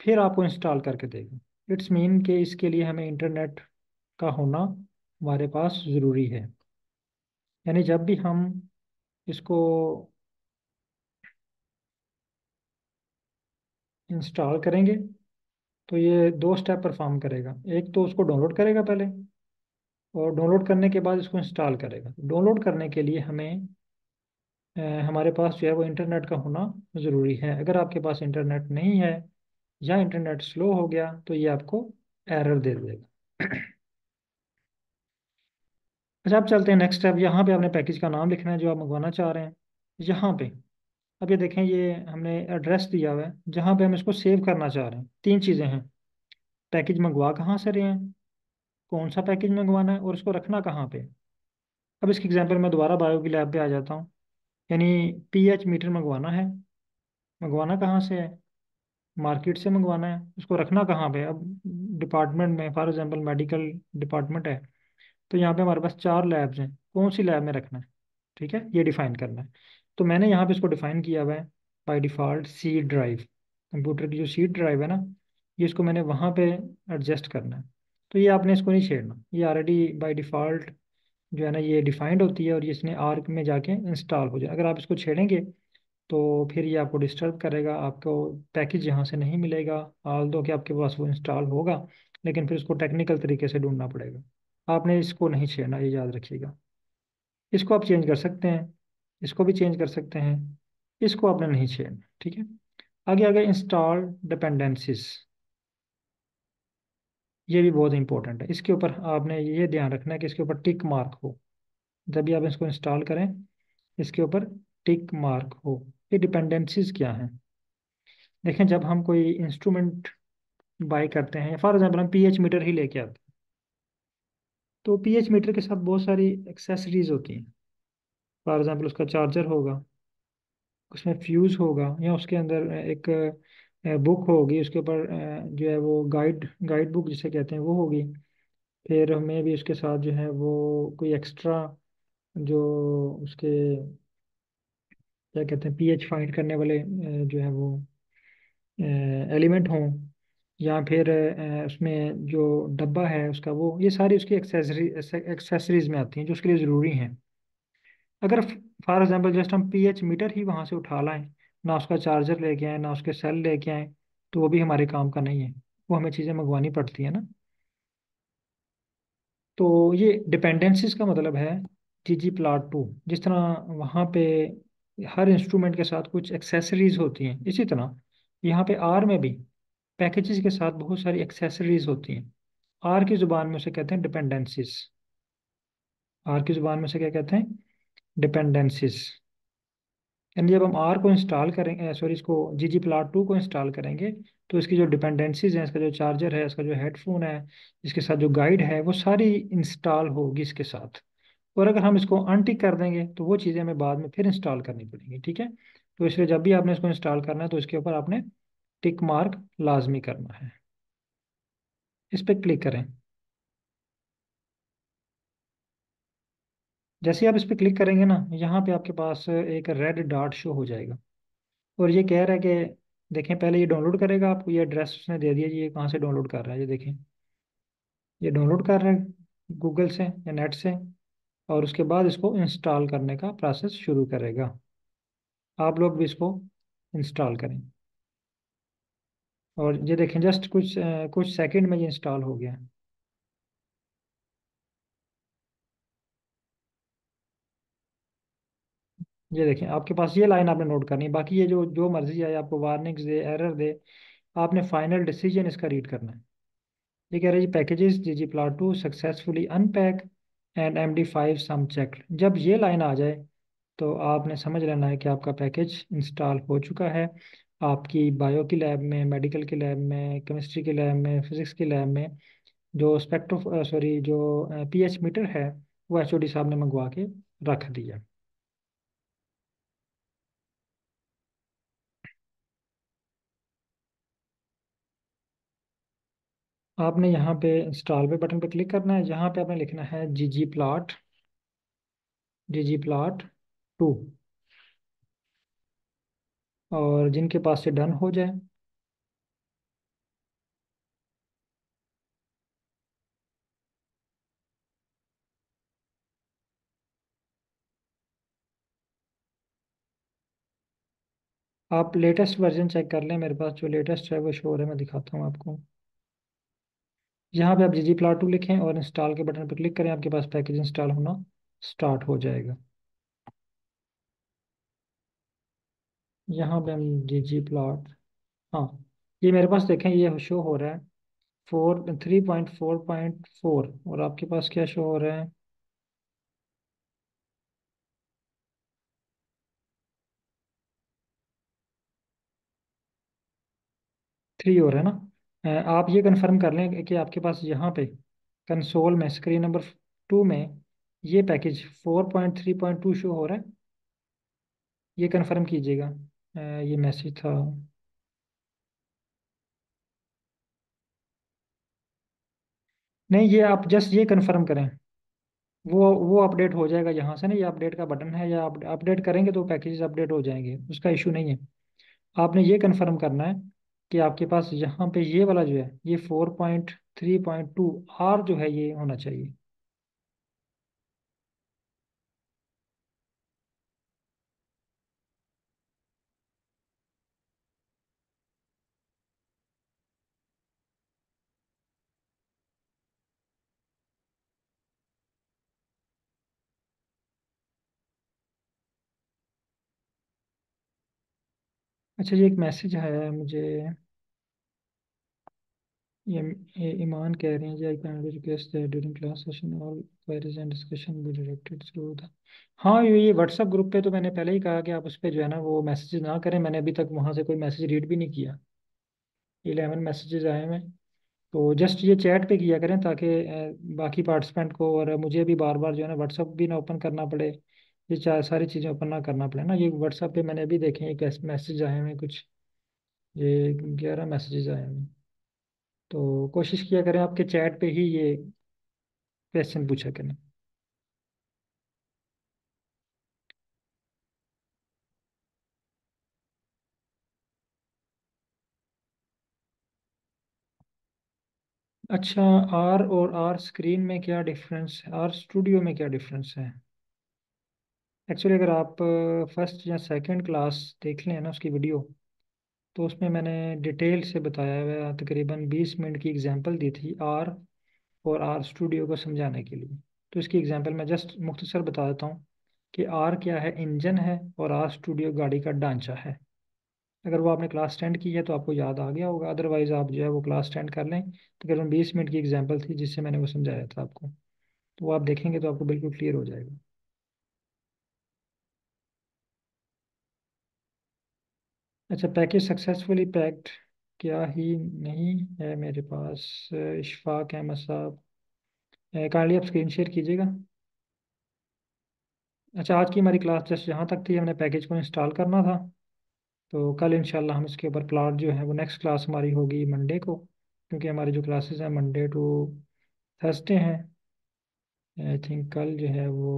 फिर आपको इंस्टॉल करके देगा। इट्स मीन कि इसके लिए हमें इंटरनेट का होना हमारे पास ज़रूरी है। यानी जब भी हम इसको इंस्टॉल करेंगे तो ये दो स्टेप परफॉर्म करेगा। एक तो उसको डाउनलोड करेगा पहले, और डाउनलोड करने के बाद इसको इंस्टॉल करेगा। डाउनलोड करने के लिए हमें हमारे पास जो है वो इंटरनेट का होना ज़रूरी है। अगर आपके पास इंटरनेट नहीं है या इंटरनेट स्लो हो गया तो ये आपको एरर दे देगा। अच्छा आप चलते हैं नेक्स्ट स्टेप यहाँ पे आपने पैकेज का नाम लिखना है जो आप मंगवाना चाह रहे हैं। यहाँ पे, अब ये देखें, ये हमने एड्रेस दिया हुआ है, जहाँ पे हम इसको सेव करना चाह रहे हैं। तीन चीज़ें हैं। पैकेज मंगवा कहाँ से रहे हैं? कौन सा पैकेज मंगवाना है और इसको रखना कहाँ पे? अब इसकी एग्जांपल मैं दोबारा बायो की लैब पे आ जाता हूँ। यानी पीएच मीटर मंगवाना है। मंगवाना कहाँ से है? मार्केट से मंगवाना है, उसको रखना कहाँ पे अब डिपार्टमेंट में, फॉर एग्जांपल मेडिकल डिपार्टमेंट है तो यहाँ पे हमारे पास चार लैब्स हैं, कौन सी लैब में रखना है? ठीक है, ये डिफाइन करना है। तो मैंने यहाँ पे इसको डिफाइन किया हुआ है by default C drive computer की जो सी ड्राइव है ना, ये इसको मैंने वहाँ पे एडजस्ट करना है। तो ये आपने इसको नहीं छेड़ना, ये ऑलरेडी बाई डिफ़ॉल्ट जो है ना, ये डिफाइंड होती है और ये इसने आर्क में जाके इंस्टॉल हो जाए। अगर आप इसको छेड़ेंगे तो फिर ये आपको डिस्टर्ब करेगा, आपको पैकेज यहाँ से नहीं मिलेगा ऑल दो कि आपके पास वो इंस्टॉल होगा, लेकिन फिर उसको टेक्निकल तरीके से ढूंढना पड़ेगा। आपने इसको नहीं छेड़ना, ये याद रखिएगा। इसको आप चेंज कर सकते हैं, इसको भी चेंज कर सकते हैं, इसको आपने नहीं छेड़ना, ठीक है? आगे आगे इंस्टॉल डिपेंडेंसीज। ये भी बहुत इंपॉर्टेंट है। इसके ऊपर आपने ये ध्यान रखना है कि इसके ऊपर टिक मार्क हो। जब भी आप इसको इंस्टॉल करें, इसके ऊपर टिक मार्क हो, ये डिपेंडेंसीज क्या हैं? देखें, जब हम कोई इंस्ट्रूमेंट बाय करते हैं फॉर एग्जांपल हम पीएच मीटर ही लेके आते हैं तो पीएच मीटर के साथ बहुत सारी एक्सेसरीज होती हैं। फॉर एग्जांपल उसका चार्जर होगा, उसमें फ्यूज़ होगा, या उसके अंदर एक बुक होगी, उसके ऊपर जो है वो गाइड गाइड बुक जिसे कहते हैं, वो होगी। फिर हमें भी उसके साथ जो है वो कोई एक्स्ट्रा जो उसके क्या कहते हैं पीएच फाइंड करने वाले जो है वो एलिमेंट हों, या फिर उसमें जो डब्बा है उसका वो, ये सारी उसकी एक्सेसरी एक्सेसरीज में आती हैं जो उसके लिए ज़रूरी हैं। अगर फॉर एग्जांपल जस्ट हम पीएच मीटर ही वहाँ से उठा लाएँ, ना उसका चार्जर लेके आए, ना उसके सेल लेके आए तो वो भी हमारे काम का नहीं है। वो हमें चीज़ें मंगवानी पड़ती है ना। तो ये डिपेंडेंसीज का मतलब है जी जी प्लाट टू जिस तरह वहाँ पे हर इंस्ट्रूमेंट के साथ कुछ एक्सेसरीज होती हैं। इसी तरह, यहाँ पे आर में भी पैकेजेस के साथ बहुत सारी एक्सेसरीज होती हैं। आर की ज़ुबान में उसे कहते हैं डिपेंडेंसीज आर की ज़ुबान में से क्या कहते हैं? डिपेंडेंसीज यानी जब हम आर को इंस्टॉल करेंगे सॉरी इसको जी जी प्लाट टू को इंस्टॉल करेंगे तो इसकी जो डिपेंडेंसीज हैं, इसका जो चार्जर है, इसका जो हेडफोन है, इसके साथ जो गाइड है, वो सारी इंस्टॉल होगी इसके साथ। और अगर हम इसको अनटिक कर देंगे तो वो चीज़ें हमें बाद में फिर इंस्टॉल करनी पड़ेंगी, ठीक है? तो इसलिए जब भी आपने इसको इंस्टॉल करना है तो इसके ऊपर आपने टिक मार्क लाजमी करना है। इस पर क्लिक करें। जैसे आप इस पर क्लिक करेंगे ना, यहाँ पे आपके पास एक रेड डॉट शो हो जाएगा। और ये कह रहा है कि, देखें, पहले ये डाउनलोड करेगा आपको, ये एड्रेस उसने दे दिया, ये कहाँ से डाउनलोड कर रहा है, ये देखें। ये डाउनलोड कर रहा है गूगल से या नेट से। और उसके बाद इसको इंस्टॉल करने का प्रोसेस शुरू करेगा। आप लोग भी इसको इंस्टॉल करें। और ये देखें जस्ट कुछ कुछ सेकंड में ये इंस्टॉल हो गया। ये देखें, आपके पास ये लाइन आपने नोट करनी है। बाकी ये जो जो मर्ज़ी आए, आपको वार्निंग्स दे एरर दे, आपने फाइनल डिसीज़न इसका रीड करना है। ये कह रहे जी packages G G plot two successfully unpack and M D five sum check जब ये लाइन आ जाए तो आपने समझ लेना है कि आपका पैकेज इंस्टॉल हो चुका है। आपकी बायो की लैब में मेडिकल की लैब में केमिस्ट्री की लैब में फिजिक्स की लैब में, जो स्पेक्ट्रो सॉरी जो पीएच मीटर है, वो एचओडी साहब ने मंगवा के रख दिया। आपने यहाँ पे इंस्टॉल पे बटन पे क्लिक करना है। यहाँ पे आपने लिखना है G G plot G G plot two और जिनके पास से डन हो जाए। आप लेटेस्ट वर्जन चेक कर लें। मेरे पास जो लेटेस्ट है वो शोर है, मैं दिखाता हूँ आपको। यहाँ पे आप जी जी प्लाट टू लिखें और इंस्टॉल के बटन पर क्लिक करें, आपके पास पैकेज इंस्टॉल होना स्टार्ट हो जाएगा। यहाँ पे हम जी जी प्लाट हाँ ये मेरे पास देखें, ये शो हो रहा है four three point four point four और आपके पास क्या शो हो रहा है? थ्री हो रहा है ना? आप ये कंफर्म कर लें कि आपके पास यहाँ पे कंसोल में स्क्रीन नंबर टू में ये package four point three point two show हो रहा है। ये कंफर्म कीजिएगा। ये मैसेज था। नहीं, ये आप जस्ट ये कंफर्म करें। वो वो अपडेट हो जाएगा यहाँ से ना, ये अपडेट का बटन है या अपडेट करेंगे तो पैकेजेस अपडेट हो जाएँगे, उसका इशू नहीं है। आपने ये कंफर्म करना है कि आपके पास यहाँ पे ये वाला जो है, ये four point three point two R जो है ये होना चाहिए। अच्छा जी एक मैसेज आया है मुझे। ये, ये ईमान कह रहे हैं जी I kindly request during class session all queries and discussion be directed through the हाँ ये ये व्हाट्सएप ग्रुप पे तो मैंने पहले ही कहा कि आप उस पर जो है ना वो मैसेज ना करें। मैंने अभी तक वहाँ से कोई मैसेज रीड भी नहीं किया। इलेवन मैसेजेस आए हैं। तो जस्ट ये चैट पे किया करें ताकि बाकी पार्टिसिपेंट को और मुझे भी बार बार जो है ना व्हाट्सअप भी ना ओपन करना पड़े। ये चार, सारी चीज़ें ओपन ना करना पड़े ना। ये व्हाट्सएप पे मैंने अभी देखे कैसे मैसेज आए हैं कुछ। ये ग्यारह मैसेजेस आए हैं। तो कोशिश किया करें आपके चैट पे ही ये क्वेश्चन पूछा करें। अच्छा आर और आर स्क्रीन में क्या डिफरेंस है? आर स्टूडियो में क्या डिफरेंस है? एक्चुअली अगर आप फ़र्स्ट या सेकंड क्लास देख लें ना उसकी वीडियो तो उसमें मैंने डिटेल से बताया हुआ तकरीबन बीस मिनट की एग्जांपल दी थी आर और आर स्टूडियो को समझाने के लिए। तो इसकी एग्जांपल मैं जस्ट मुख्तसर बता देता हूँ कि आर क्या है? इंजन है और आर स्टूडियो गाड़ी का ढांचा है। अगर वो आपने क्लास टेंथ की है तो आपको याद आ गया होगा। अदरवाइज़ आप जो है वो क्लास टेंथ कर लें। तकरीबन बीस मिनट की एग्ज़ाम्पल थी जिससे मैंने वो समझाया था आपको। तो वो आप देखेंगे तो आपको बिल्कुल क्लियर हो जाएगा। अच्छा पैकेज सक्सेसफुली पैक्ड क्या ही नहीं है मेरे पास। इशफाक, अहमद साहब। काइंडली आप स्क्रीन शेयर कीजिएगा। अच्छा आज की हमारी क्लास जस्ट यहाँ तक थी। हमने पैकेज को इंस्टॉल करना था। तो कल इंशाल्लाह हम इसके ऊपर प्लाट जो है, वो नेक्स्ट क्लास हमारी होगी मंडे को, क्योंकि हमारी जो क्लासेस हैं मंडे टू थर्सडे हैं। आई थिंक कल जो है वो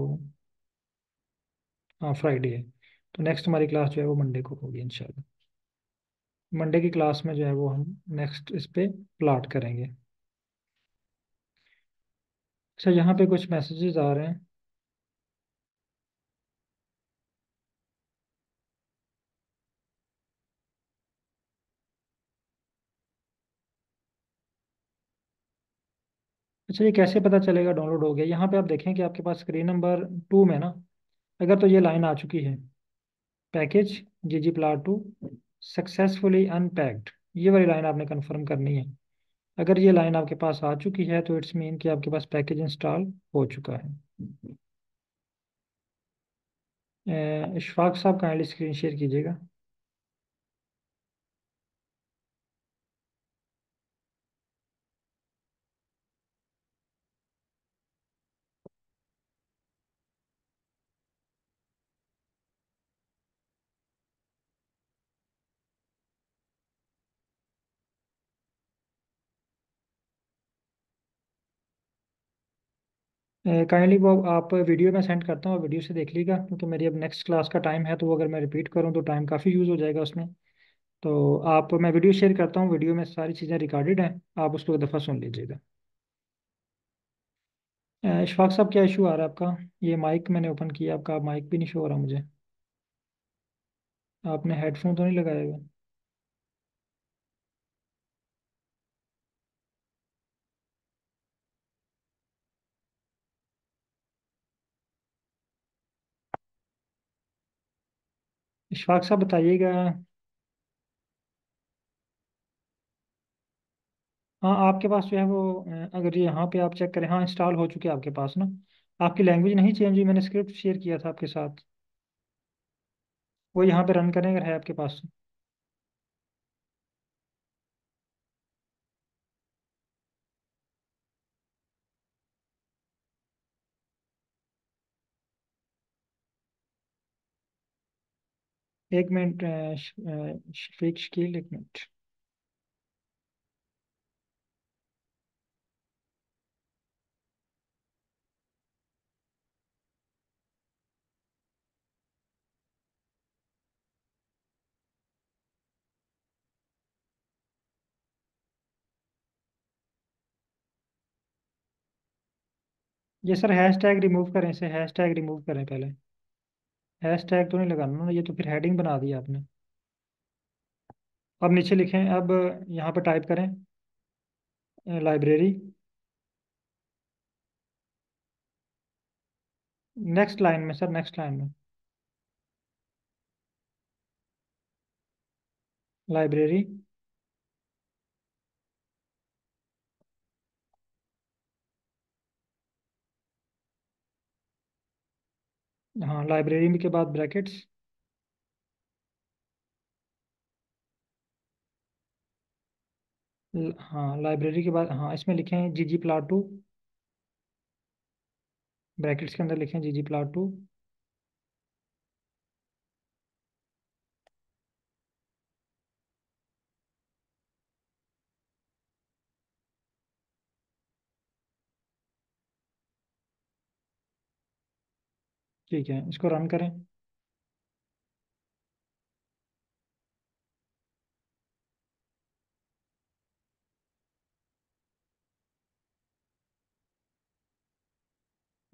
हाँ फ्राइडे है। तो नेक्स्ट हमारी क्लास जो है वो मंडे को होगी इंशाल्लाह। मंडे की क्लास में जो है वो हम नेक्स्ट इस पे प्लाट करेंगे। अच्छा यहाँ पे कुछ मैसेजेस आ रहे हैं। अच्छा ये कैसे पता चलेगा? डाउनलोड हो गया। यहाँ पे आप देखें कि आपके पास स्क्रीन नंबर टू में ना, अगर तो ये लाइन आ चुकी है। Package G G plot two successfully unpacked ये वाली लाइन आपने कंफर्म करनी है। अगर ये लाइन आपके पास आ चुकी है तो इट्स मीन कि आपके पास पैकेज इंस्टॉल हो चुका है। इशफाक साहब काइंडली स्क्रीन शेयर कीजिएगा। काइंडली वो आप वीडियो में सेंड करता हूँ वीडियो से देख लीजिएगा, क्योंकि मेरी अब नेक्स्ट क्लास का टाइम है तो वो अगर मैं रिपीट करूँ तो टाइम काफ़ी यूज़ हो जाएगा उसमें। तो आप, मैं वीडियो शेयर करता हूँ वीडियो में सारी चीज़ें रिकॉर्डेड हैं, आप उसको एक दफ़ा सुन लीजिएगा। इशफाक साहब, क्या इशू आ रहा है आपका? ये माइक मैंने ओपन किया, आपका माइक भी नहीं शो हो रहा मुझे। आपने हेडफोन तो नहीं लगाए हुए इशफाक साहब, बताइएगा। हाँ आपके पास जो है वो अगर ये यहाँ पे आप चेक करें हाँ इंस्टॉल हो चुके आपके पास ना। आपकी लैंग्वेज नहीं चेंज हुई, मैंने स्क्रिप्ट शेयर किया था आपके साथ। वो यहाँ पे रन करें, अगर है आपके पास। एक मिनट शकील एक मिनट ये सर हैश टैग रिमूव करें इसे हैश टैग रिमूव करें पहले। हैश टैग तो नहीं लगाना ना ये तो फिर हेडिंग बना दी आपने। अब नीचे लिखें, अब यहाँ पर टाइप करें लाइब्रेरी नेक्स्ट लाइन में सर नेक्स्ट लाइन में। लाइब्रेरी हाँ लाइब्रेरी के बाद ब्रैकेट्स हाँ लाइब्रेरी के बाद हाँ इसमें लिखे हैं G G plot two brackets के अंदर लिखे हैं जी जी प्लाट ठीक है, इसको रन करें।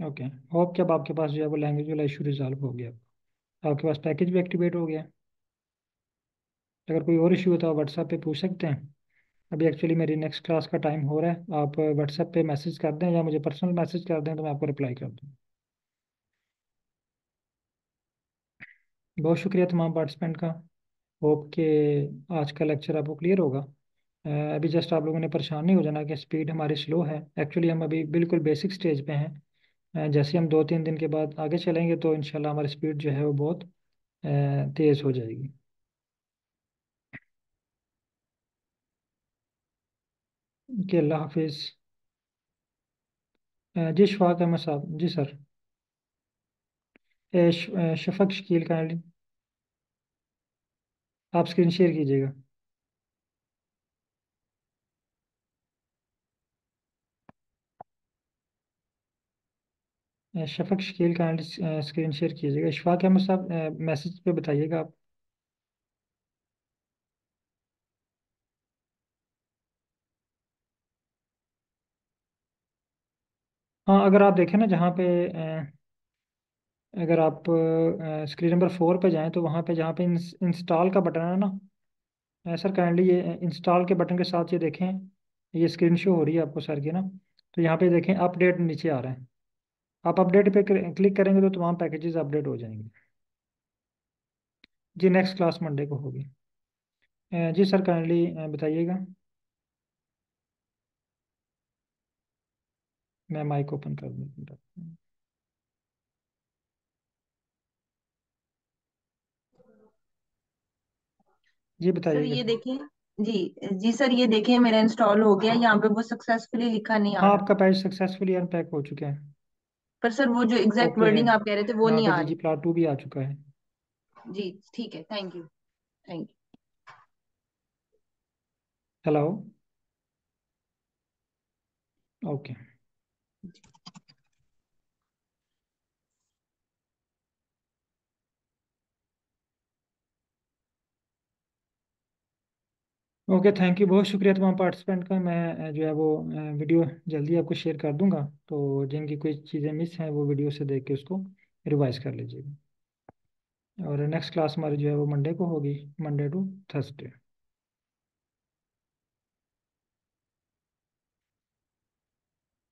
ओके होप कि अब आपके पास जो है वो लैंग्वेज वाला इशू रिजॉल्व हो गया आपके पास पैकेज भी एक्टिवेट हो गया। अगर कोई और इशू हो तो आप व्हाट्सएप पे पूछ सकते हैं। अभी एक्चुअली मेरी नेक्स्ट क्लास का टाइम हो रहा है, आप व्हाट्सएप पे मैसेज कर दें या मुझे पर्सनल मैसेज कर दें तो मैं आपको रिप्लाई कर दूँ बहुत शुक्रिया तमाम पार्टिसिपेंट का। होप के आज का लेक्चर आपको क्लियर होगा। अभी जस्ट आप लोगों ने परेशान नहीं हो जाना कि स्पीड हमारी स्लो है। एक्चुअली हम अभी बिल्कुल बेसिक स्टेज पे हैं। जैसे हम दो तीन दिन के बाद आगे चलेंगे तो इंशाल्लाह हमारी स्पीड जो है वो बहुत तेज़ हो जाएगी। कि अल्लाह हाफिज़। जी, शफाक अहमद साहब। जी, सर। शफक शकील काइंडली आप स्क्रीन शेयर कीजिएगा। शफक शकील का स्क्रीन शेयर कीजिएगा। इशफाक अहमद साहब मैसेज पे बताइएगा आप। हाँ अगर आप देखें ना, जहाँ पे अगर आप स्क्रीन नंबर फोर पे जाएँ तो वहाँ पे जहाँ पे इंस्टॉल का बटन है ना सर काइंडली ये इंस्टॉल के बटन के साथ ये देखें, ये स्क्रीन शो हो रही है आपको सर की ना तो यहाँ पे देखें अपडेट नीचे आ रहा है। आप अपडेट पे क्लिक करेंगे तो तमाम पैकेजेस अपडेट हो जाएँगे। जी नेक्स्ट क्लास मंडे को होगी। जी सर काइंडली बताइएगा। मैं माइक ओपन कर दूँ। जी बताइए ये देखें जी जी सर ये देखें मेरा इंस्टॉल हो गया यहाँ पे वो सक्सेसफुली लिखा नहीं आ हाँ रहा। आपका पेज सक्सेसफुली अनपैक हो चुका है। पर सर वो जो एग्जैक्ट ओके। वर्डिंग आप कह रहे थे वो यहाँ नहीं पे आ जी जी रही प्लाट टू भी आ चुका है। जी ठीक है thank you thank you hello okay okay thank you बहुत शुक्रिया तमाम पार्टिसिपेंट का। मैं जो है वो वीडियो जल्दी आपको शेयर कर दूँगा। तो जिनकी कोई चीज़ें मिस हैं, वो वीडियो से देख के उसको रिवाइज कर लीजिएगा। और नेक्स्ट क्लास हमारी जो है वो मंडे को होगी मंडे टू थर्सडे